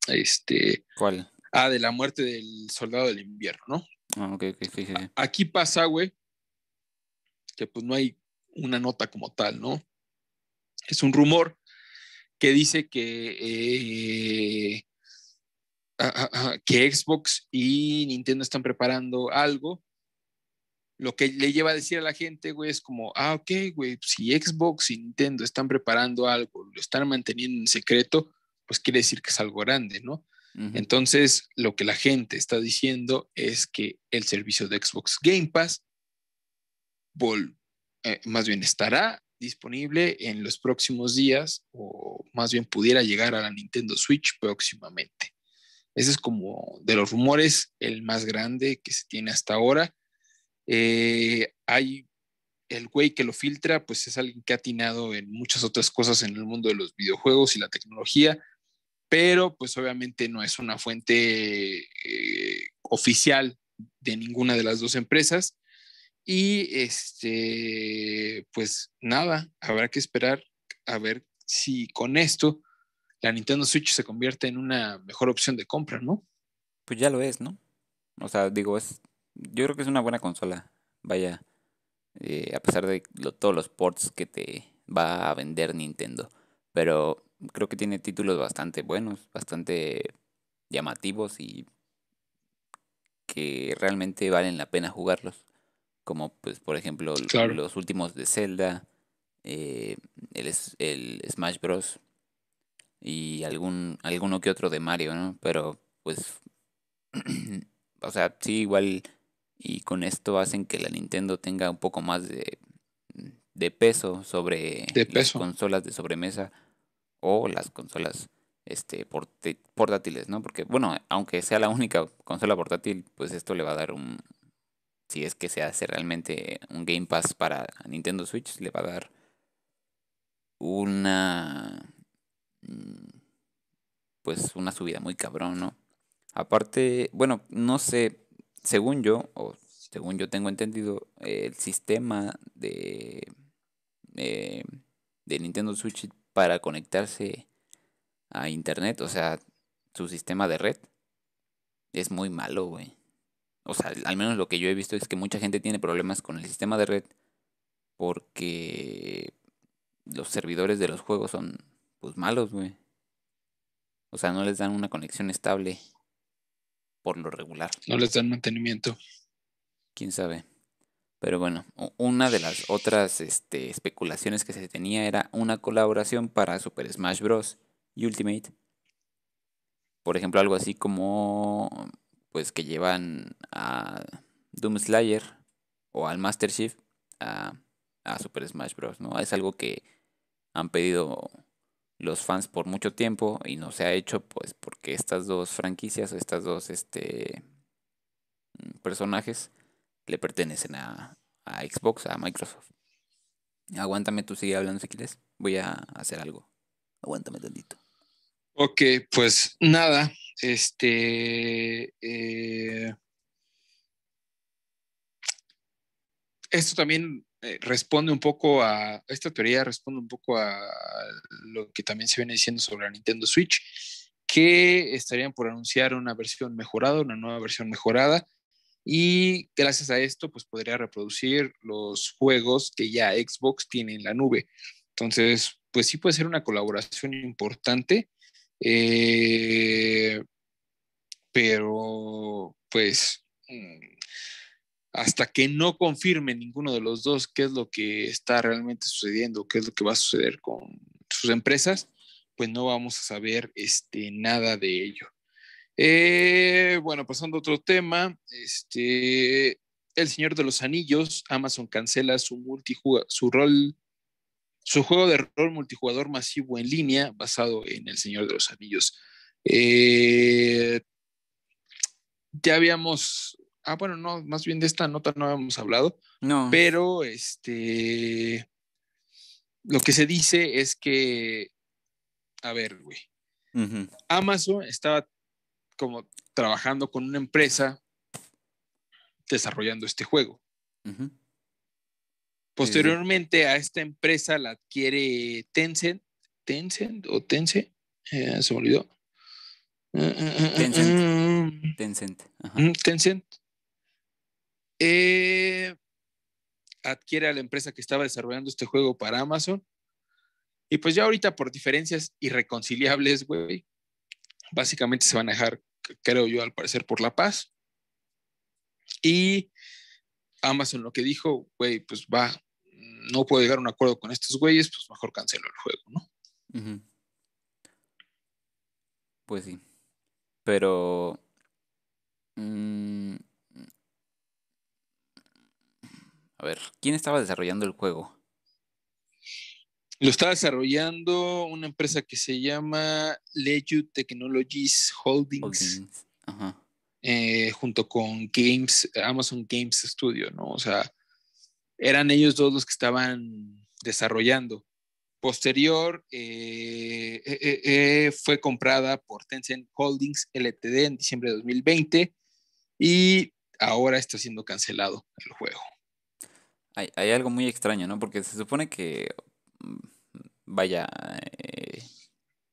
Este. ¿Cuál? Ah, de la muerte del soldado del invierno, ¿no? Ah, ok, ok, sí, sí. Aquí pasa, güey, que pues no hay una nota como tal, ¿no? Es un rumor que dice que, eh, que Xbox y Nintendo están preparando algo. Lo que le lleva a decir a la gente, güey, es como, ah, ok, güey, si Xbox y Nintendo están preparando algo, lo están manteniendo en secreto, pues quiere decir que es algo grande, ¿no? Entonces, lo que la gente está diciendo es que el servicio de Xbox Game Pass eh, más bien estará disponible en los próximos días o más bien pudiera llegar a la Nintendo Switch próximamente. Ese es como de los rumores el más grande que se tiene hasta ahora. Eh, hay el güey que lo filtra, pues es alguien que ha atinado en muchas otras cosas en el mundo de los videojuegos y la tecnología, pero pues obviamente no es una fuente eh, oficial de ninguna de las dos empresas. Y este, pues nada, habrá que esperar a ver si con esto la Nintendo Switch se convierte en una mejor opción de compra, ¿no? Pues ya lo es, ¿no? O sea, digo, es, yo creo que es una buena consola. Vaya, eh, a pesar de todos los ports que te va a vender Nintendo. Pero creo que tiene títulos bastante buenos, bastante llamativos y que realmente valen la pena jugarlos como pues por ejemplo los últimos de Zelda, eh, el, el, Smash Bros. y algún alguno que otro de Mario, ¿no? Pero pues, o sea, sí igual y con esto hacen que la Nintendo tenga un poco más de, de peso sobre las consolas de sobremesa o las consolas este portátiles, ¿no? Porque bueno, aunque sea la única consola portátil, pues esto le va a dar un, si es que se hace realmente un Game Pass para Nintendo Switch, le va a dar una mm, pues una subida muy cabrón, ¿no? Aparte, bueno, no sé, según yo, o según yo tengo entendido, el sistema de, eh, de Nintendo Switch para conectarse a internet, o sea, su sistema de red es muy malo, güey. O sea, al menos lo que yo he visto es que mucha gente tiene problemas con el sistema de red porque los servidores de los juegos son pues malos, güey. O sea, no les dan una conexión estable por lo regular. No les dan mantenimiento. Quién sabe. Pero bueno, una de las otras este, especulaciones que se tenía era una colaboración para Super Smash Bros. Ultimate. Por ejemplo, algo así como pues que llevan a Doom Slayer o al Master Chief a, a Super Smash Bros. ¿no? Es algo que han pedido los fans por mucho tiempo y no se ha hecho pues porque estas dos franquicias estas dos este mm, personajes le pertenecen a, a Xbox, a Microsoft. Aguántame, tú sigue hablando si quieres. Voy a hacer algo. Aguántame tantito. Ok, pues nada, este... Eh, esto también eh, responde un poco a, esta teoría responde un poco a lo que también se viene diciendo sobre la Nintendo Switch, que estarían por anunciar una versión mejorada, una nueva versión mejorada, y gracias a esto, pues podría reproducir los juegos que ya Xbox tiene en la nube. Entonces, pues sí puede ser una colaboración importante, eh, pero pues mm, hasta que no confirme ninguno de los dos qué es lo que está realmente sucediendo, qué es lo que va a suceder con sus empresas, pues no vamos a saber este, nada de ello. Eh, bueno, pasando a otro tema, este, El Señor de los Anillos, Amazon cancela su, su rol, su juego de rol multijugador masivo en línea basado en El Señor de los Anillos. Eh, ya habíamos Ah, bueno, no, más bien de esta nota no habíamos hablado. No. Pero este. Lo que se dice es que. A ver, güey. Amazon estaba como trabajando con una empresa desarrollando este juego. Posteriormente a esta empresa la adquiere Tencent, Tencent o Tencent, eh, se me olvidó. Tencent. Tencent. Tencent. Eh, adquiere a la empresa que estaba desarrollando este juego para Amazon. Y pues ya ahorita por diferencias irreconciliables, güey, básicamente se van a dejar, creo yo, al parecer por la paz. Y Amazon lo que dijo, güey, pues va, no puedo llegar a un acuerdo con estos güeyes, pues mejor cancelo el juego, ¿no? Pues sí. Pero... Mm, A ver, ¿quién estaba desarrollando el juego? Lo está desarrollando una empresa que se llama Leju Technologies Holdings. Eh, junto con Games, Amazon Games Studio, ¿no? O sea, eran ellos dos los que estaban desarrollando. Posterior, eh, eh, fue comprada por Tencent Holdings LTD en diciembre de 2020 y ahora está siendo cancelado el juego. Hay, algo muy extraño, ¿no? Porque se supone que, mm, vaya, eh,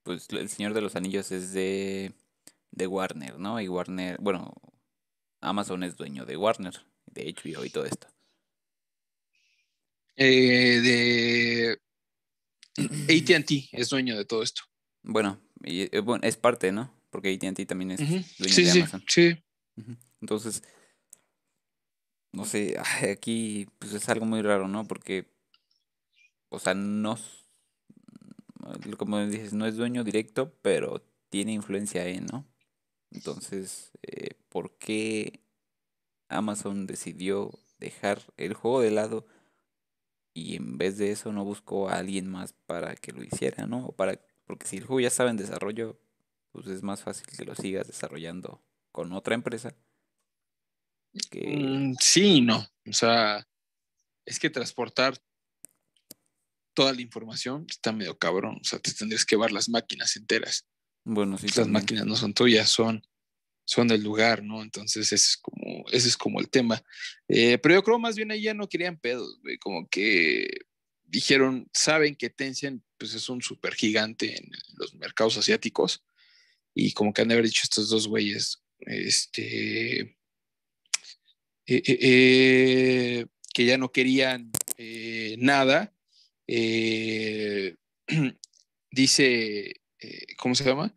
pues el Señor de los Anillos es de, de Warner, ¿no? Y Warner, bueno, Amazon es dueño de Warner, de HBO y todo esto. Eh, de ATT es dueño de todo esto. Bueno, y, eh, bueno, es parte, ¿no? Porque ATT también es dueño de Amazon. Sí, sí. Entonces, no sé, aquí pues es algo muy raro, ¿no? Porque, o sea, no, como dices, no es dueño directo, pero tiene influencia en, ¿no? Entonces, eh, ¿por qué Amazon decidió dejar el juego de lado y en vez de eso no buscó a alguien más para que lo hiciera, ¿no? para, porque si el juego ya estaba en desarrollo, pues es más fácil que lo sigas desarrollando con otra empresa Mm, sí no. O sea, es que transportar toda la información está medio cabrón. O sea, te tendrías que llevar las máquinas enteras. Bueno, sí. Las máquinas no son tuyas, son, son del lugar, ¿no? Entonces ese es como, ese es como el tema. Eh, pero yo creo más bien ahí ya no querían pedos, güey. Como que dijeron, saben que Tencent pues es un súper gigante en los mercados asiáticos. Y como que han de haber dicho estos dos güeyes, este, eh, eh, eh, que ya no querían nada. dice, ¿cómo se llama?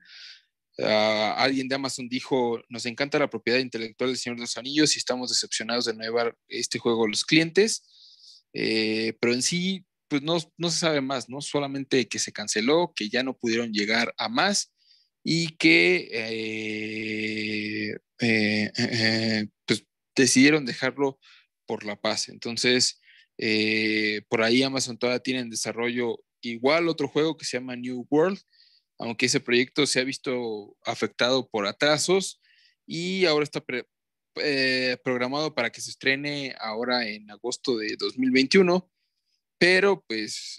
Ah, alguien de Amazon dijo, nos encanta la propiedad intelectual del Señor de los Anillos y estamos decepcionados de no llevar este juego a los clientes, pero en sí, pues no, no, se sabe más, ¿no? Solamente que se canceló, que ya no pudieron llegar a más y que decidieron dejarlo por la paz. Entonces, por ahí Amazon todavía tiene en desarrollo igual otro juego que se llama New World, aunque ese proyecto se ha visto afectado por atrasos y ahora está programado para que se estrene ahora en agosto de 2021, pero pues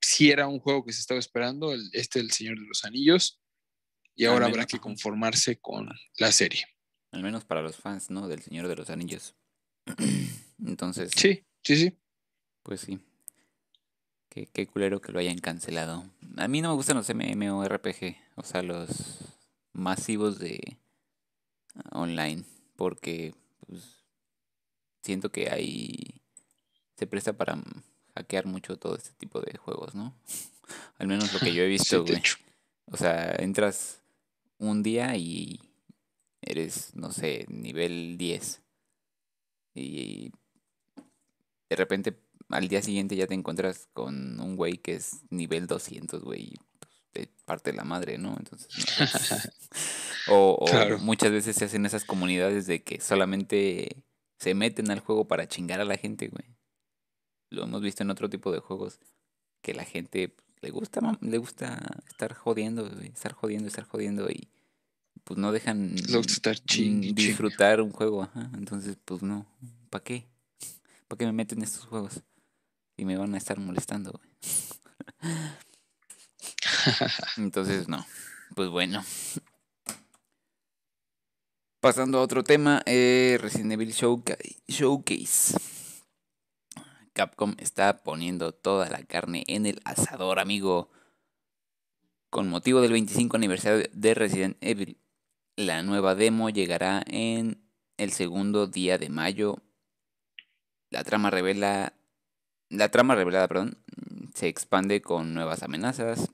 si era un juego que se estaba esperando, el, este El Señor de los Anillos, y ahora habrá que conformarse con la serie. Al menos para los fans, ¿no? Del Señor de los Anillos. Entonces. Sí, sí, sí. Pues sí. Qué, qué culero que lo hayan cancelado. A mí no me gustan los MMORPG, o sea, los masivos de online, porque pues, siento que ahí se presta para hackear mucho todo este tipo de juegos, ¿no? Al menos lo que yo he visto, güey. o sea, entras un día y eres, no sé, nivel 10. Y de repente al día siguiente ya te encuentras con un güey que es nivel 200, güey. Te parte la madre, ¿no? Entonces, pues, o, o muchas veces se hacen esas comunidades de que solamente se meten al juego para chingar a la gente, güey lo hemos visto en otro tipo de juegos, que la gente pues, le gusta, le gusta estar jodiendo, estar jodiendo, estar jodiendo y pues no dejan disfrutar un juego, Entonces, pues no, ¿para qué? ¿Para qué me meten en estos juegos? Y me van a estar molestando, Entonces, no. Pues bueno. Pasando a otro tema, eh, Resident Evil Showcase. Capcom está poniendo toda la carne en el asador, amigo. Con motivo del 25 aniversario de Resident Evil, la nueva demo llegará en el segundo día de mayo. La trama revela. La trama revelada, perdón, se expande con nuevas amenazas,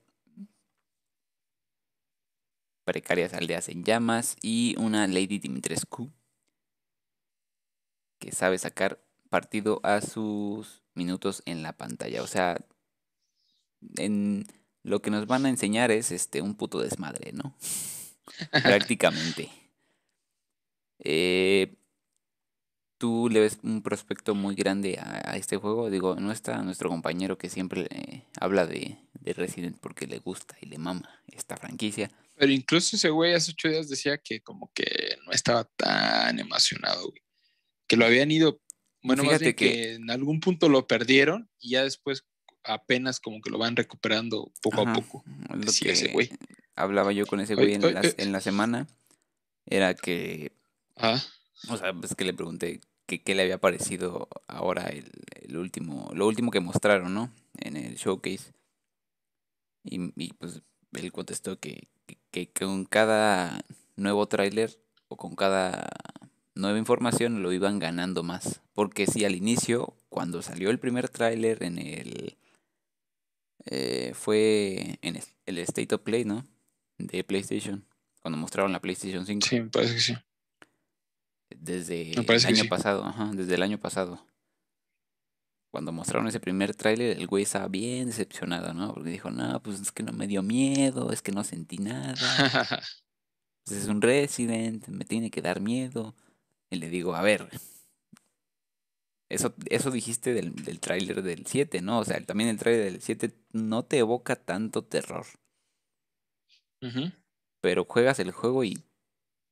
precarias aldeas en llamas y una Lady Dimitrescu que sabe sacar partido a sus minutos en la pantalla. O sea, en lo que nos van a enseñar es este un puto desmadre, ¿no? Prácticamente. Eh, ¿Tú le ves un prospecto muy grande a, este juego? Digo, no está nuestro compañero que siempre eh, habla de, de, Resident porque le gusta y le mama esta franquicia. Pero incluso ese güey hace ocho días decía que como que no estaba tan emocionado, güey. Que lo habían ido bueno, más bien que... en algún punto lo perdieron y ya después apenas como que lo van recuperando poco a poco. Lo que ese güey. Hablaba yo con ese güey en, la, semana era que... O sea, pues que le pregunté qué le había parecido ahora el, último, lo último que mostraron, ¿no? En el showcase. Y, y pues él contestó que, que, que con cada nuevo tráiler o con cada nueva información lo iban ganando más. Porque si al inicio, cuando salió el primer tráiler en el... Eh, fue en el State of Play, ¿no? De PlayStation. Cuando mostraron la PlayStation 5. Sí, me parece que sí. Desde el año pasado, ajá, desde el año pasado. Cuando mostraron ese primer tráiler, el güey estaba bien decepcionado, ¿no? Porque dijo, no, pues es que no me dio miedo, es que no sentí nada. pues es un Resident, me tiene que dar miedo. Y le digo, a ver, eso, eso dijiste del, del tráiler del 7, ¿no? O sea, también el tráiler del 7 no te evoca tanto terror. Pero juegas el juego y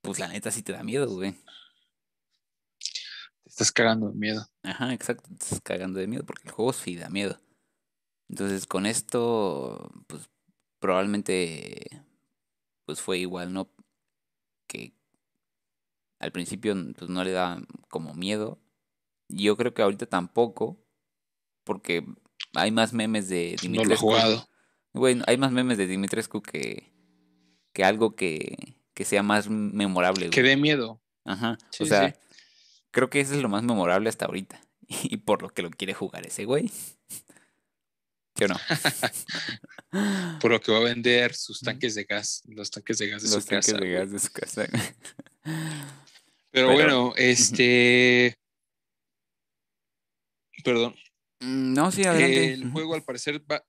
pues la neta sí te da miedo, güey. Te estás cagando de miedo. Ajá, exacto, te estás cagando de miedo porque el juego sí da miedo. Entonces con esto, pues probablemente pues fue igual, ¿no? Que al principio pues, no le da como miedo. Yo creo que ahorita tampoco, porque hay más memes de No lo he Dimitrescu. jugado. Güey, hay más memes de Dimitrescu que, que algo que, que sea más memorable, Que güey. dé miedo. Ajá. Sí, o sea, creo que eso es lo más memorable hasta ahorita. Y por lo que lo quiere jugar ese güey. ¿Sí o no? Por lo que va a vender sus tanques de gas, los tanques de gas de Los su tanques casa. de gas de su casa. Pero, Pero- bueno, este. Perdón. Mm, No, sí, adelante. El juego al parecer va.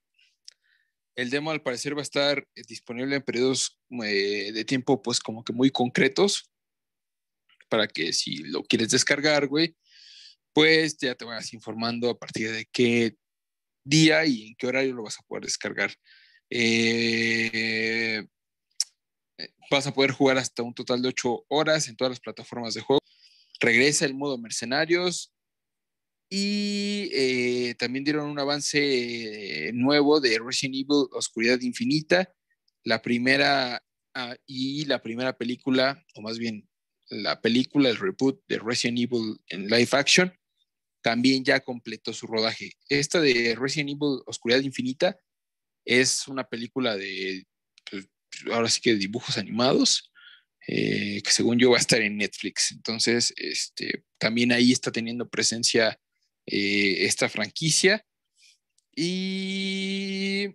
El demo al parecer va a estar eh, disponible en periodos eh, de tiempo, pues como que muy concretos. Para que si lo quieres descargar, güey, pues ya te vas informando a partir de qué día y en qué horario lo vas a poder descargar. Eh, vas a poder jugar hasta un total de 8 horas en todas las plataformas de juego. Regresa el modo mercenarios, y eh, también dieron un avance eh, nuevo de Resident Evil Oscuridad Infinita, la primera ah, y la primera película, o más bien la película, el reboot de Resident Evil en live action, también ya completó su rodaje. Esta de Resident Evil Oscuridad Infinita es una película de, pues, ahora sí que de dibujos animados, eh, que según yo va a estar en Netflix. Entonces, este, también ahí está teniendo presencia eh, esta franquicia. Y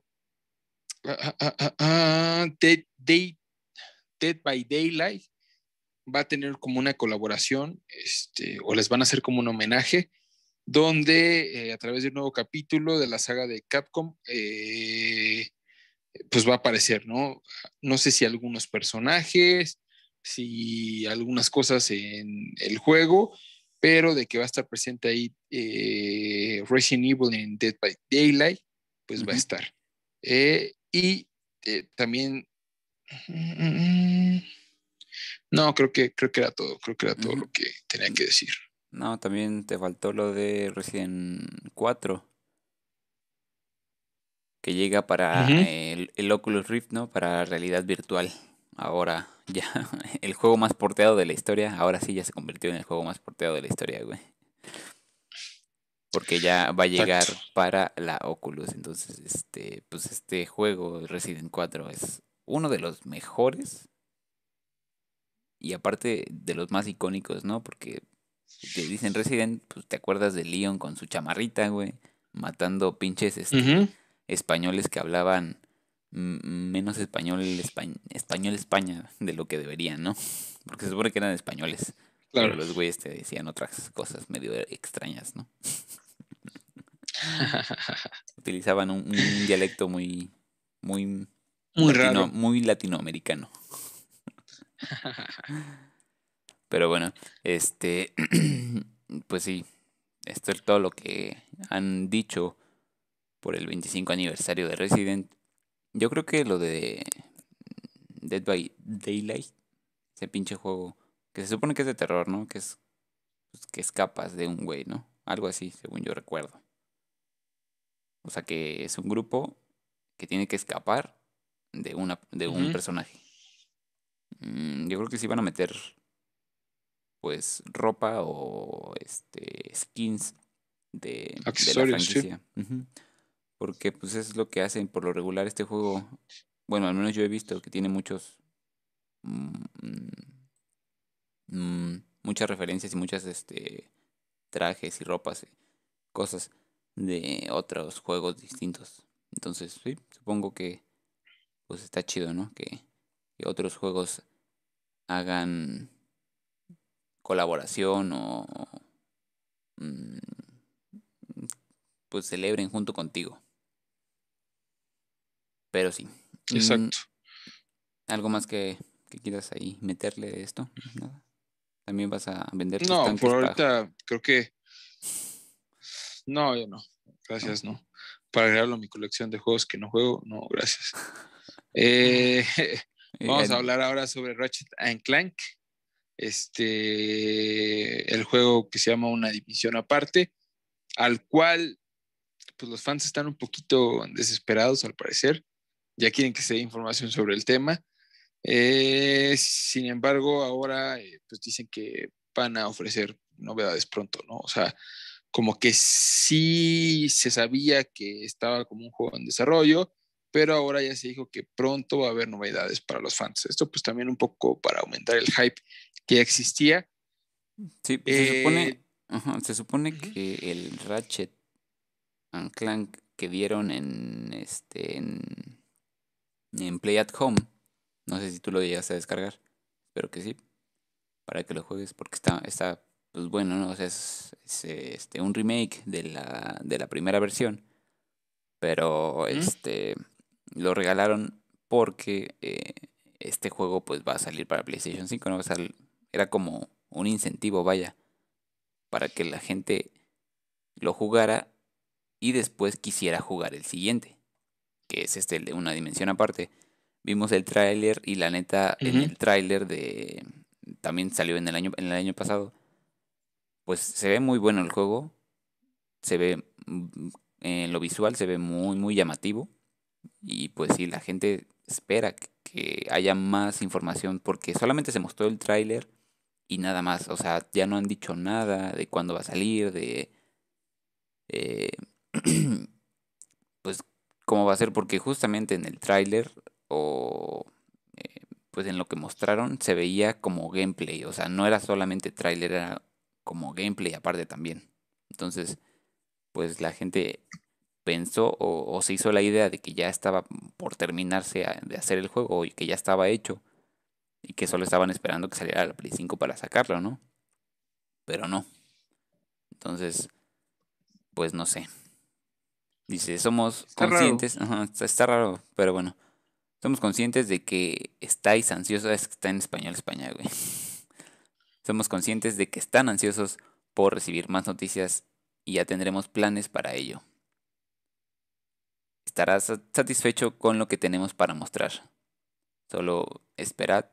ah, ah, ah, ah, Dead, Dead by Daylight va a tener como una colaboración, este, o les van a hacer como un homenaje, donde eh, a través de un nuevo capítulo de la saga de Capcom, eh, pues va a aparecer, ¿no? No sé si algunos personajes, si algunas cosas en el juego, pero de que va a estar presente ahí eh, Resident Evil en Dead by Daylight, pues va a estar. Eh, y eh, también... mm, No, creo que, creo que era todo, creo que era todo lo que tenía que decir. No, también te faltó lo de Resident 4. Que llega para el, el Oculus Rift, ¿no? Para realidad virtual. Ahora ya, el juego más porteado de la historia. Ahora sí ya se convirtió en el juego más porteado de la historia, güey. Porque ya va a llegar Exacto. para la Oculus. Entonces, este, pues este juego, Resident 4, es uno de los mejores. Y aparte de los más icónicos, ¿no? Porque te dicen Resident, pues te acuerdas de Leon con su chamarrita, güey. Matando pinches este, españoles que hablaban menos español, espa- español España de lo que deberían, ¿no? Porque se supone que eran españoles. Claro. Pero los güeyes te decían otras cosas medio extrañas, ¿no? Utilizaban un, un dialecto muy, muy, Muy latino- raro. muy latinoamericano. Pero bueno, este, pues sí, esto es todo lo que han dicho por el 25 aniversario de Resident. Yo creo que lo de Dead by Daylight, ese pinche juego, que se supone que es de terror, ¿no? Que es pues, que escapas de un güey, ¿no? Algo así, según yo recuerdo. O sea que es un grupo que tiene que escapar de una de un personaje. Mm, yo creo que sí van a meter pues ropa o este skins de, de la sí. franquicia. Porque pues es lo que hacen por lo regular este juego. Bueno, al menos yo he visto que tiene muchos mm, mm, muchas referencias y muchas este trajes y ropas, y cosas de otros juegos distintos. Entonces, sí, supongo que pues está chido, ¿no? Que, que otros juegos hagan colaboración o mm, pues celebren junto contigo. Pero sí. Mm, Exacto. ¿Algo más que, que quieras ahí meterle de esto? Nada. También vas a vender tus No, por para- ahorita creo que. No, yo no. Gracias, no. Para agregarlo a mi colección de juegos que no juego, no, gracias. Eh, vamos a hablar ahora sobre Ratchet and Clank. Este, el juego que se llama Una División Aparte, al cual pues los fans están un poquito desesperados al parecer. Ya quieren que se dé información sobre el tema. Eh, sin embargo, ahora eh, pues dicen que van a ofrecer novedades pronto, ¿no? O sea, como que sí se sabía que estaba como un juego en desarrollo, pero ahora ya se dijo que pronto va a haber novedades para los fans. Esto pues también un poco para aumentar el hype que ya existía. Sí, pues, se supone, eh, se supone que el Ratchet and Clank que dieron en este en, en Play at Home, no sé si tú lo llegaste a descargar, espero que sí, para que lo juegues porque está, está pues bueno, ¿no? O sea, es, este, un remake de la, de la primera versión, pero este lo regalaron porque eh, este juego pues va a salir para PlayStation 5, ¿no? O sea, era como un incentivo, vaya, para que la gente lo jugara y después quisiera jugar el siguiente, que es este de una dimensión aparte. Vimos el tráiler y la neta, en el tráiler de... También salió en el año, en el año pasado. Pues se ve muy bueno el juego. Se ve... Mm, en lo visual se ve muy, muy llamativo. Y pues sí, la gente espera que haya más información porque solamente se mostró el tráiler y nada más. O sea, ya no han dicho nada de cuándo va a salir, de... Eh, cómo va a ser, porque justamente en el tráiler o eh, pues en lo que mostraron se veía como gameplay, o sea, no era solamente tráiler, era como gameplay aparte también. Entonces, pues la gente pensó o, se hizo la idea de que ya estaba por terminarse de hacer el juego y que ya estaba hecho y que solo estaban esperando que saliera la Play 5 para sacarlo, ¿no? Pero no. Entonces, pues no sé. Dice, somos conscientes, está, raro, pero bueno, somos conscientes de que estáis ansiosos, es que está en español España, güey. Somos conscientes de que están ansiosos por recibir más noticias y ya tendremos planes para ello. Estarás satisfecho con lo que tenemos para mostrar. Solo esperad,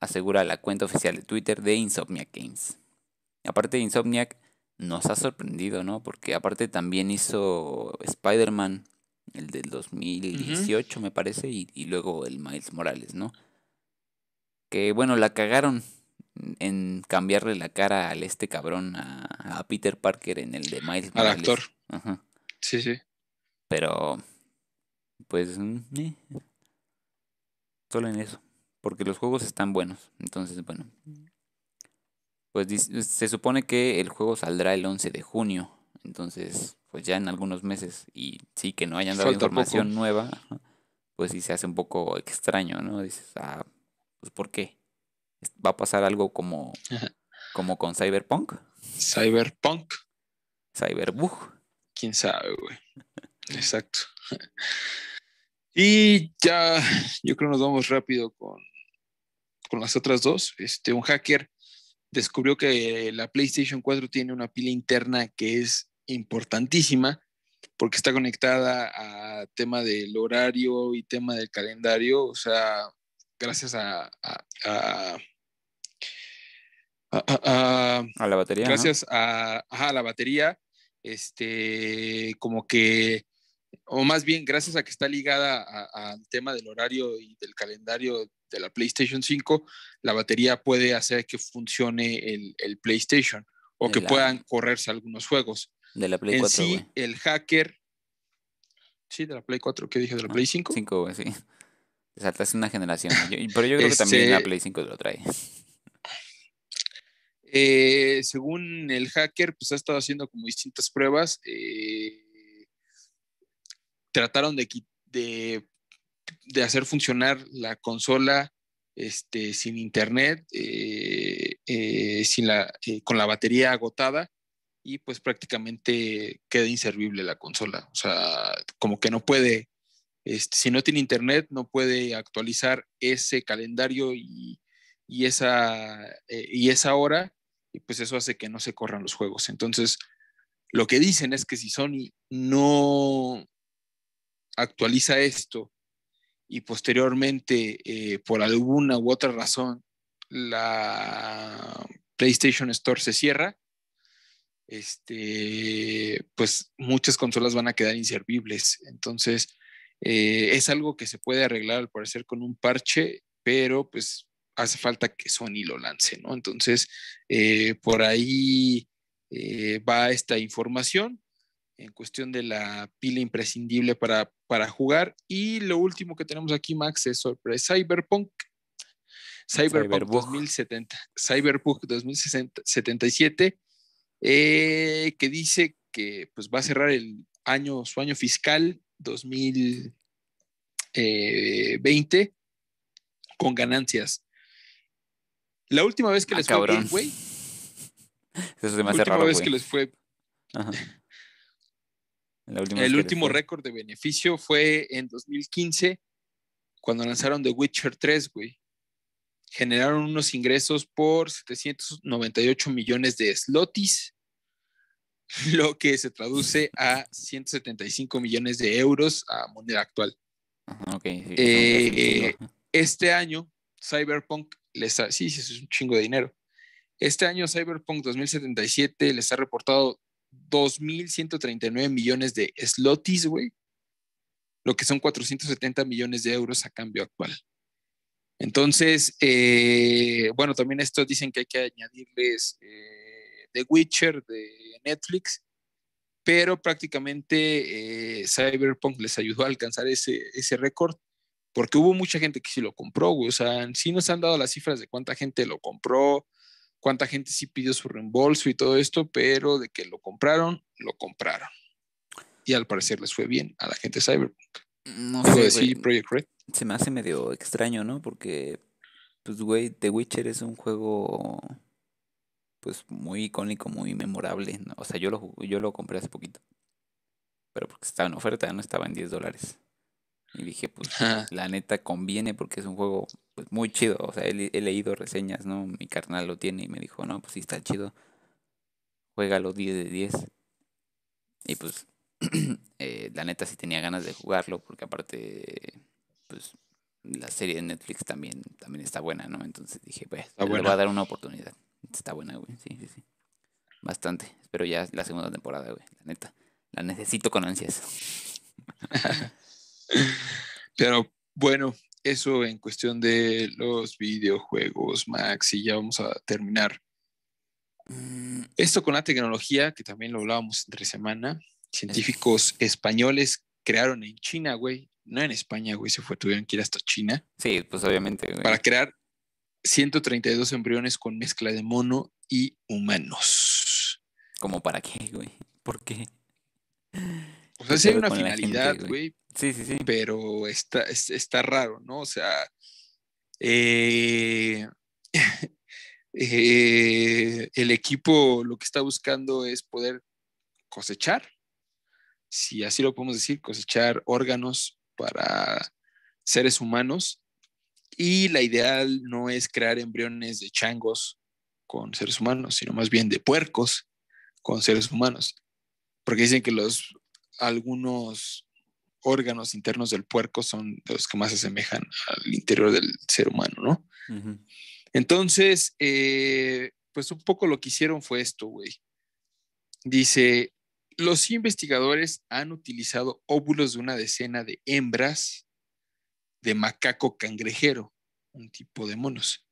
asegura la cuenta oficial de Twitter de Insomniac Games. Aparte de Insomniac, nos ha sorprendido, ¿no? Porque aparte también hizo Spider-Man, el del 2018 me parece, y, luego el Miles Morales, ¿no? Que bueno, la cagaron en cambiarle la cara al este cabrón, a, Peter Parker en el de Miles Morales. Al actor. Sí, sí. Pero, pues, mm, eh, solo en eso. Porque los juegos están buenos. Entonces, bueno, pues se supone que el juego saldrá el 11 de junio, entonces pues ya en algunos meses y sí que no hayan dado información nueva, pues sí se hace un poco extraño, ¿no? Dices, ah, pues ¿por qué? ¿Va a pasar algo como, como con Cyberpunk? Cyberpunk. Cyberbug. Quién sabe, güey. Exacto. Y ya, yo creo que nos vamos rápido con, con las otras dos. Este, un hacker descubrió que la PlayStation 4 tiene una pila interna que es importantísima porque está conectada a tema del horario y tema del calendario, o sea, gracias a, a, la batería. Gracias a, a, la batería, este, como que, o más bien gracias a que está ligada al tema del horario y del calendario de la PlayStation 5, la batería puede hacer que funcione el, PlayStation o que puedan correrse algunos juegos. De la Play 4. sí, el hacker. Sí, de la Play 4, ¿qué dije? ¿De la Play 5? 5, güey, sí. Saltaste una generación. pero yo creo que también la este Play 5 lo trae. Eh, según el hacker, pues ha estado haciendo como distintas pruebas. Eh, trataron de, de de hacer funcionar la consola este, sin internet, eh, eh, sin la, eh, con la batería agotada y pues prácticamente queda inservible la consola. O sea, como que no puede, este, si no tiene internet, no puede actualizar ese calendario y, y esa, y esa hora y pues eso hace que no se corran los juegos. Entonces, lo que dicen es que si Sony no actualiza esto y posteriormente, eh, por alguna u otra razón, la PlayStation Store se cierra, este, pues muchas consolas van a quedar inservibles. Entonces, eh, es algo que se puede arreglar al parecer con un parche, pero pues hace falta que Sony lo lance, ¿no? Entonces, eh, por ahí va esta información en cuestión de la pila imprescindible para, para jugar. Y lo último que tenemos aquí, Max, es sobre Cyberpunk. Cyberpunk 2070, Cyberpunk 2077, eh, que dice que pues, va a cerrar el año, su año fiscal 2020 eh, con ganancias. La última vez que ah, les fue bien, güey. Eso se me hace la última vez que les fue. El último récord de beneficio fue en 2015, cuando lanzaron The Witcher 3, güey. Generaron unos ingresos por 798 millones de slotis, lo que se traduce a 175 millones de euros a moneda actual. Eh, este año, Cyberpunk les ha, sí, sí, es un chingo de dinero. Este año, Cyberpunk 2077 les ha reportado 2.139 millones de slotis, güey, lo que son 470 millones de euros a cambio actual. Entonces, eh, bueno, también esto dicen que hay que añadirles eh, The Witcher de Netflix, pero prácticamente eh, Cyberpunk les ayudó a alcanzar ese, ese récord porque hubo mucha gente que sí lo compró, güey. O sea, sí nos han dado las cifras de cuánta gente lo compró, cuánta gente sí pidió su reembolso y todo esto, pero de que lo compraron, lo compraron. Y al parecer les fue bien a la gente de Cyberpunk. No sé, Project Red? Se me hace medio extraño, ¿no? Porque, pues, güey, The Witcher es un juego, pues, muy icónico, muy memorable. O sea, yo lo, yo lo compré hace poquito. Pero porque estaba en oferta, no estaba en 10 dólares. Y dije, pues la neta conviene porque es un juego pues, muy chido. O sea, he, leído reseñas, ¿no? Mi carnal lo tiene y me dijo, no, pues sí está chido. Juégalo 10 de 10. Y pues eh, la neta sí tenía ganas de jugarlo porque aparte, pues la serie de Netflix también, también está buena, ¿no? Entonces dije, pues, le voy a dar una oportunidad. Está buena, güey. Sí, sí, sí. Bastante. Espero ya la segunda temporada, güey. La neta. La necesito con ansias. Pero bueno, eso en cuestión de los videojuegos, Max, y ya vamos a terminar. Mm. Esto con la tecnología, que también lo hablábamos entre semana, científicos españoles crearon en China, güey, no en España, güey, se fue, tuvieron que ir hasta China. Sí, pues obviamente, güey. Para crear 132 embriones con mezcla de mono y humanos. ¿Cómo para qué, güey? ¿Por qué? O sea, sí hay una finalidad, güey. Sí, sí, sí. Pero está, está raro, ¿no? O sea, eh, eh, el equipo lo que está buscando es poder cosechar, si así lo podemos decir, cosechar órganos para seres humanos. Y la ideal no es crear embriones de changos con seres humanos, sino más bien de puercos con seres humanos. Porque dicen que los algunos órganos internos del puerco son los que más se asemejan al interior del ser humano, ¿no? Entonces, eh, pues un poco lo que hicieron fue esto, güey. Dice, los investigadores han utilizado óvulos de una decena de hembras de macaco cangrejero, un tipo de monos.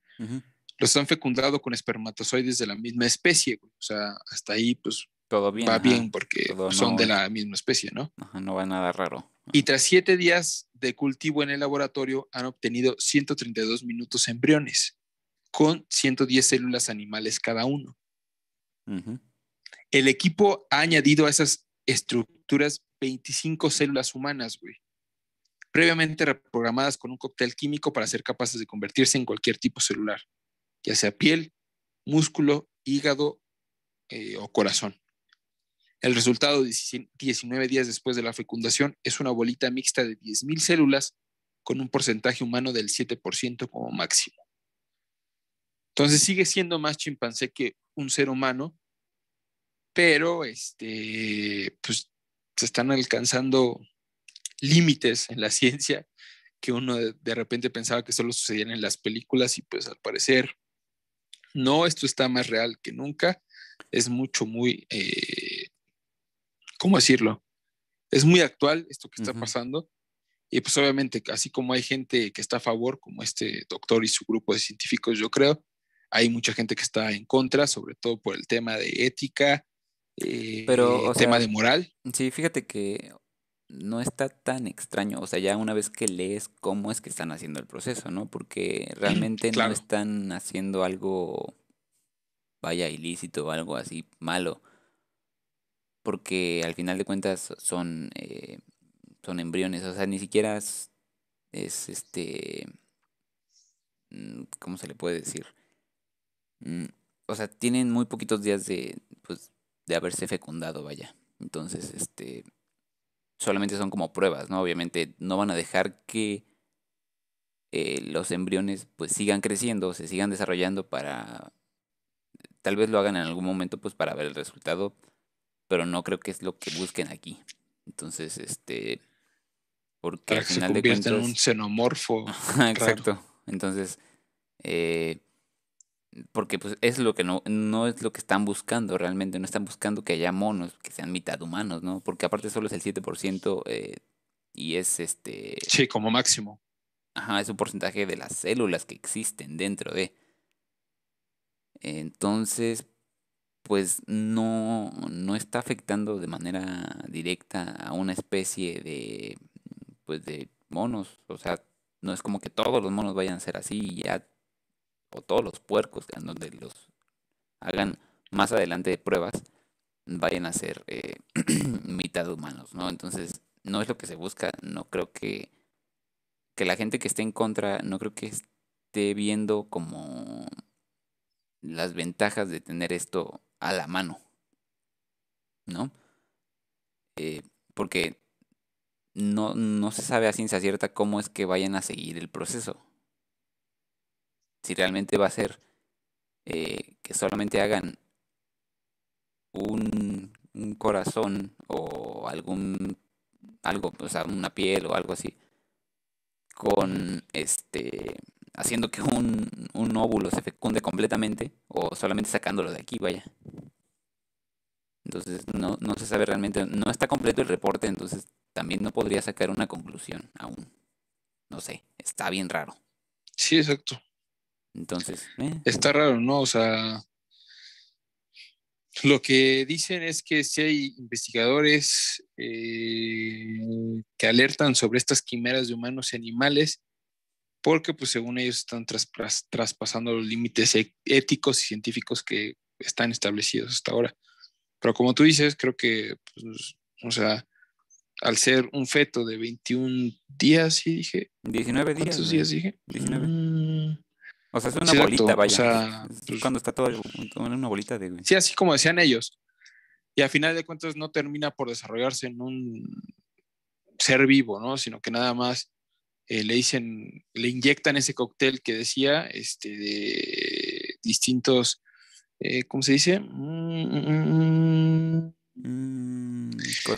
Los han fecundado con espermatozoides de la misma especie, güey. O sea, hasta ahí, pues, Todo bien, va bien porque son de la misma especie, ¿no? no va nada raro. Y tras siete días de cultivo en el laboratorio han obtenido 132 minutos embriones con 110 células animales cada uno. El equipo ha añadido a esas estructuras 25 células humanas, güey, previamente reprogramadas con un cóctel químico para ser capaces de convertirse en cualquier tipo celular, ya sea piel, músculo, hígado eh, o corazón. El resultado 19 días después de la fecundación es una bolita mixta de 10.000 células con un porcentaje humano del 7% como máximo. Entonces sigue siendo más chimpancé que un ser humano, pero este, pues, se están alcanzando límites en la ciencia que uno de, repente pensaba que solo sucedían en las películas y pues al parecer no, esto está más real que nunca, es mucho, muy eh, ¿cómo decirlo? Es muy actual esto que está pasando. Y pues obviamente, así como hay gente que está a favor, como este doctor y su grupo de científicos, yo creo, hay mucha gente que está en contra, sobre todo por el tema de ética eh, tema de moral. Sí, fíjate que no está tan extraño, o sea, ya una vez que lees cómo es que están haciendo el proceso, ¿no? Porque realmente no están haciendo algo, vaya, ilícito o algo así malo, porque al final de cuentas son, eh, son embriones, o sea, ni siquiera es, es este, mm, ¿cómo se le puede decir? Mm, o sea, tienen muy poquitos días de, pues, de haberse fecundado, vaya. Entonces, este, solamente son como pruebas, ¿no? Obviamente no van a dejar que eh, los embriones pues sigan creciendo, se sigan desarrollando para, tal vez lo hagan en algún momento pues para ver el resultado, pero no creo que es lo que busquen aquí. Entonces, este, porque al final de cuentas... en un xenomorfo. Exacto. Entonces, eh, porque pues es lo que no, no es lo que están buscando realmente, no están buscando que haya monos que sean mitad humanos, ¿no? Porque aparte solo es el 7% eh, y es este... Sí, como máximo. Ajá, es un porcentaje de las células que existen dentro de... Entonces, pues no, no está afectando de manera directa a una especie de, pues de monos, o sea, no es como que todos los monos vayan a ser así ya o todos los puercos, donde los hagan más adelante de pruebas, vayan a ser eh, mitad humanos, ¿no? Entonces, no es lo que se busca, no creo que, que la gente que esté en contra, no creo que esté viendo como las ventajas de tener esto a la mano, ¿no? Eh, porque no, no se sabe a ciencia cierta cómo es que vayan a seguir el proceso si realmente va a ser eh, que solamente hagan un, un, corazón o algún algo, o sea, una piel o algo así, con este haciendo que un, un óvulo se fecunde completamente o solamente sacándolo de aquí, vaya. Entonces no, no se sabe realmente, no está completo el reporte, entonces también no podría sacar una conclusión aún. No sé, está bien raro. Sí, exacto. Entonces, eh. está raro, ¿no? O sea, lo que dicen es que si hay investigadores eh, que alertan sobre estas quimeras de humanos y animales, porque pues según ellos están traspasando los límites e-, éticos y científicos que están establecidos hasta ahora. Pero como tú dices, creo que, pues, o sea, al ser un feto de 21 días, sí dije. 19 días. ¿Cuántos días dije? 19. O sea, es una bolita, vaya. O sea, pues cuando está todo en una bolita de... Sí, así como decían ellos. Y al final de cuentas no termina por desarrollarse en un ser vivo, ¿no? Sino que nada más eh, le dicen, le inyectan ese cóctel que decía, este, de distintos, eh, ¿cómo se dice? Mm,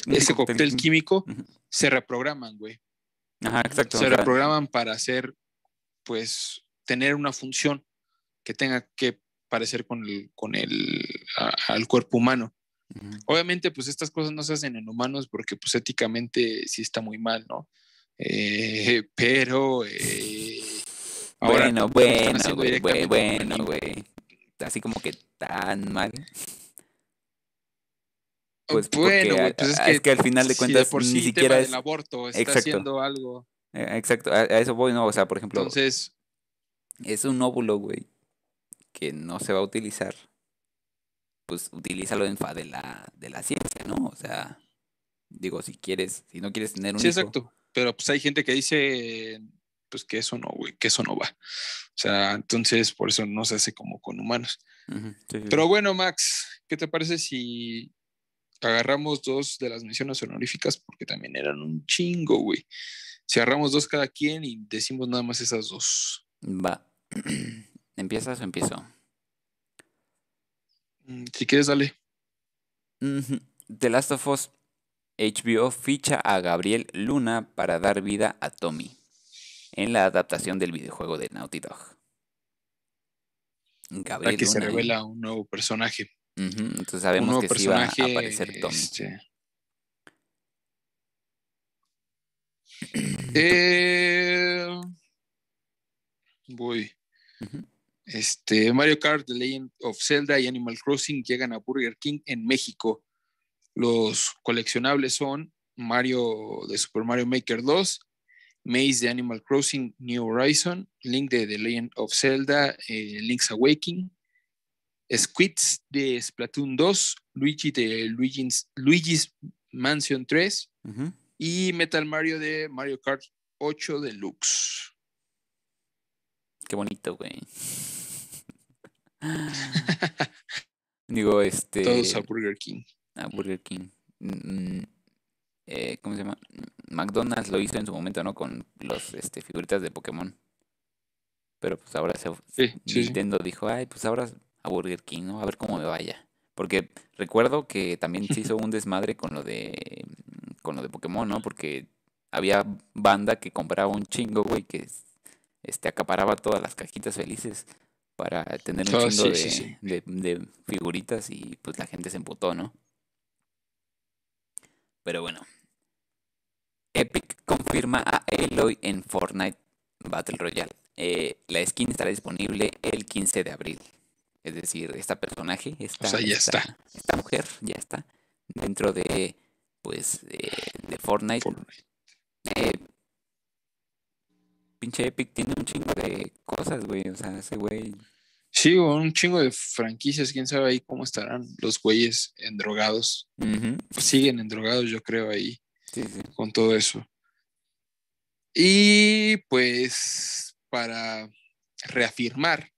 ese cóctel, químico se reprograman, güey. Ajá, exacto. Se reprograman para hacer, pues, tener una función que tenga que parecer con el, con el al cuerpo humano. Obviamente, pues estas cosas no se hacen en humanos porque pues éticamente sí está muy mal, ¿no? Eh, pero eh, bueno, bueno, güey, bueno, güey. Así como que tan mal. Pues bueno, pues es, que, al final de cuentas por ni siquiera es el aborto está haciendo algo. Eh, exacto, a, eso voy, no, o sea, por ejemplo, entonces es un óvulo, güey, que no se va a utilizar, pues utilízalo en fa de la, de la ciencia, ¿no? O sea, digo, si quieres, si no quieres tener un Sí, exacto. Pero pues hay gente que dice, pues que eso no, güey, que eso no va. O sea, entonces por eso no se hace como con humanos. Pero bueno, Max, ¿qué te parece si agarramos dos de las misiones honoríficas? Porque también eran un chingo, güey. Si agarramos dos cada quien y decimos nada más esas dos. Va. ¿Empiezas o empiezo? Mm, si quieres, dale. The Last of Us HBO ficha a Gabriel Luna para dar vida a Tommy en la adaptación del videojuego de Naughty Dog. Gabriel que se revela un nuevo personaje. Entonces sabemos que sí va a aparecer Tommy. Este, eh, Voy. Este, Mario Kart, The Legend of Zelda y Animal Crossing llegan a Burger King en México. Los coleccionables son Mario de Super Mario Maker 2, Maze de Animal Crossing New Horizon, Link de The Legend of Zelda, eh, Link's Awakening, Squids de Splatoon 2, Luigi de Luigi's, Luigi's Mansion 3 y Metal Mario de Mario Kart 8 Deluxe. Qué bonito, güey. Digo, este. Todos a Burger King. A Burger King. Mm, eh, ¿Cómo se llama? McDonald's lo hizo en su momento, ¿no? Con los este, figuritas de Pokémon. Pero pues ahora se, Nintendo dijo, ay, pues ahora a Burger King, ¿no? A ver cómo me vaya. Porque recuerdo que también se hizo un desmadre con lo de con lo de Pokémon, ¿no? Porque había banda que compraba un chingo, güey, que este acaparaba todas las cajitas felices para tener un oh, chingo de, de, figuritas y pues la gente se emputó, ¿no? Pero bueno. Epic confirma a Aloy en Fortnite Battle Royale. Eh, la skin estará disponible el 15 de abril. Es decir, esta personaje, esta, ya está. esta mujer ya está dentro de, pues, de, Fortnite. Eh, pinche Epic tiene un chingo de cosas, güey. O sea, ese güey. Sí, un chingo de franquicias. Quién sabe ahí cómo estarán los güeyes endrogados. Siguen endrogados, yo creo, ahí. Con todo eso. Y pues, para reafirmar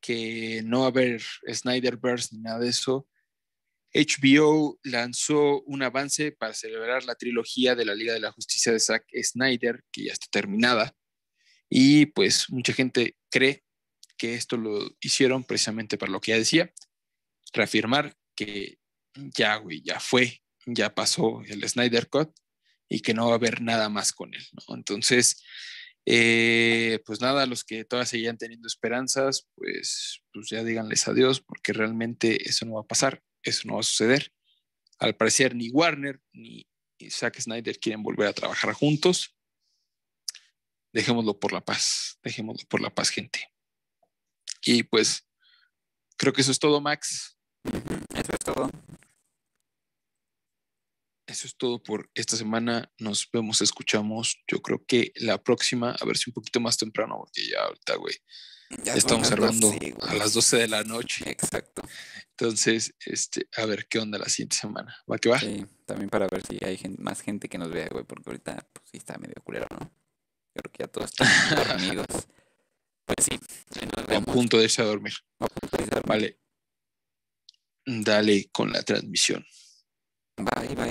que no va a haber Snyderverse ni nada de eso. HBO lanzó un avance para celebrar la trilogía de la Liga de la Justicia de Zack Snyder, que ya está terminada. Y pues mucha gente cree que esto lo hicieron precisamente para lo que ya decía, reafirmar que ya, güey, ya fue, ya pasó el Snyder Cut y que no va a haber nada más con él. Entonces, eh, pues nada, los que todavía seguían teniendo esperanzas, pues, pues ya díganles adiós, porque realmente eso no va a pasar, eso no va a suceder. Al parecer ni Warner ni Zack Snyder quieren volver a trabajar juntos. Dejémoslo por la paz, dejémoslo por la paz, gente. Y pues creo que eso es todo, Max. Eso es todo. Eso es todo por esta semana. Nos vemos, escuchamos. Yo creo que la próxima, a ver si un poquito más temprano, porque ya ahorita, güey, ya estamos cerrando a las 12 de la noche. Exacto. Entonces, este, a ver qué onda la siguiente semana. ¿Va que va? Sí, también para ver si hay más gente que nos vea, güey, porque ahorita pues sí está medio culero, ¿no? Yo creo que ya todos están amigos. Pues sí. A punto de irse a dormir. Vale. Dale con la transmisión. Bye, bye.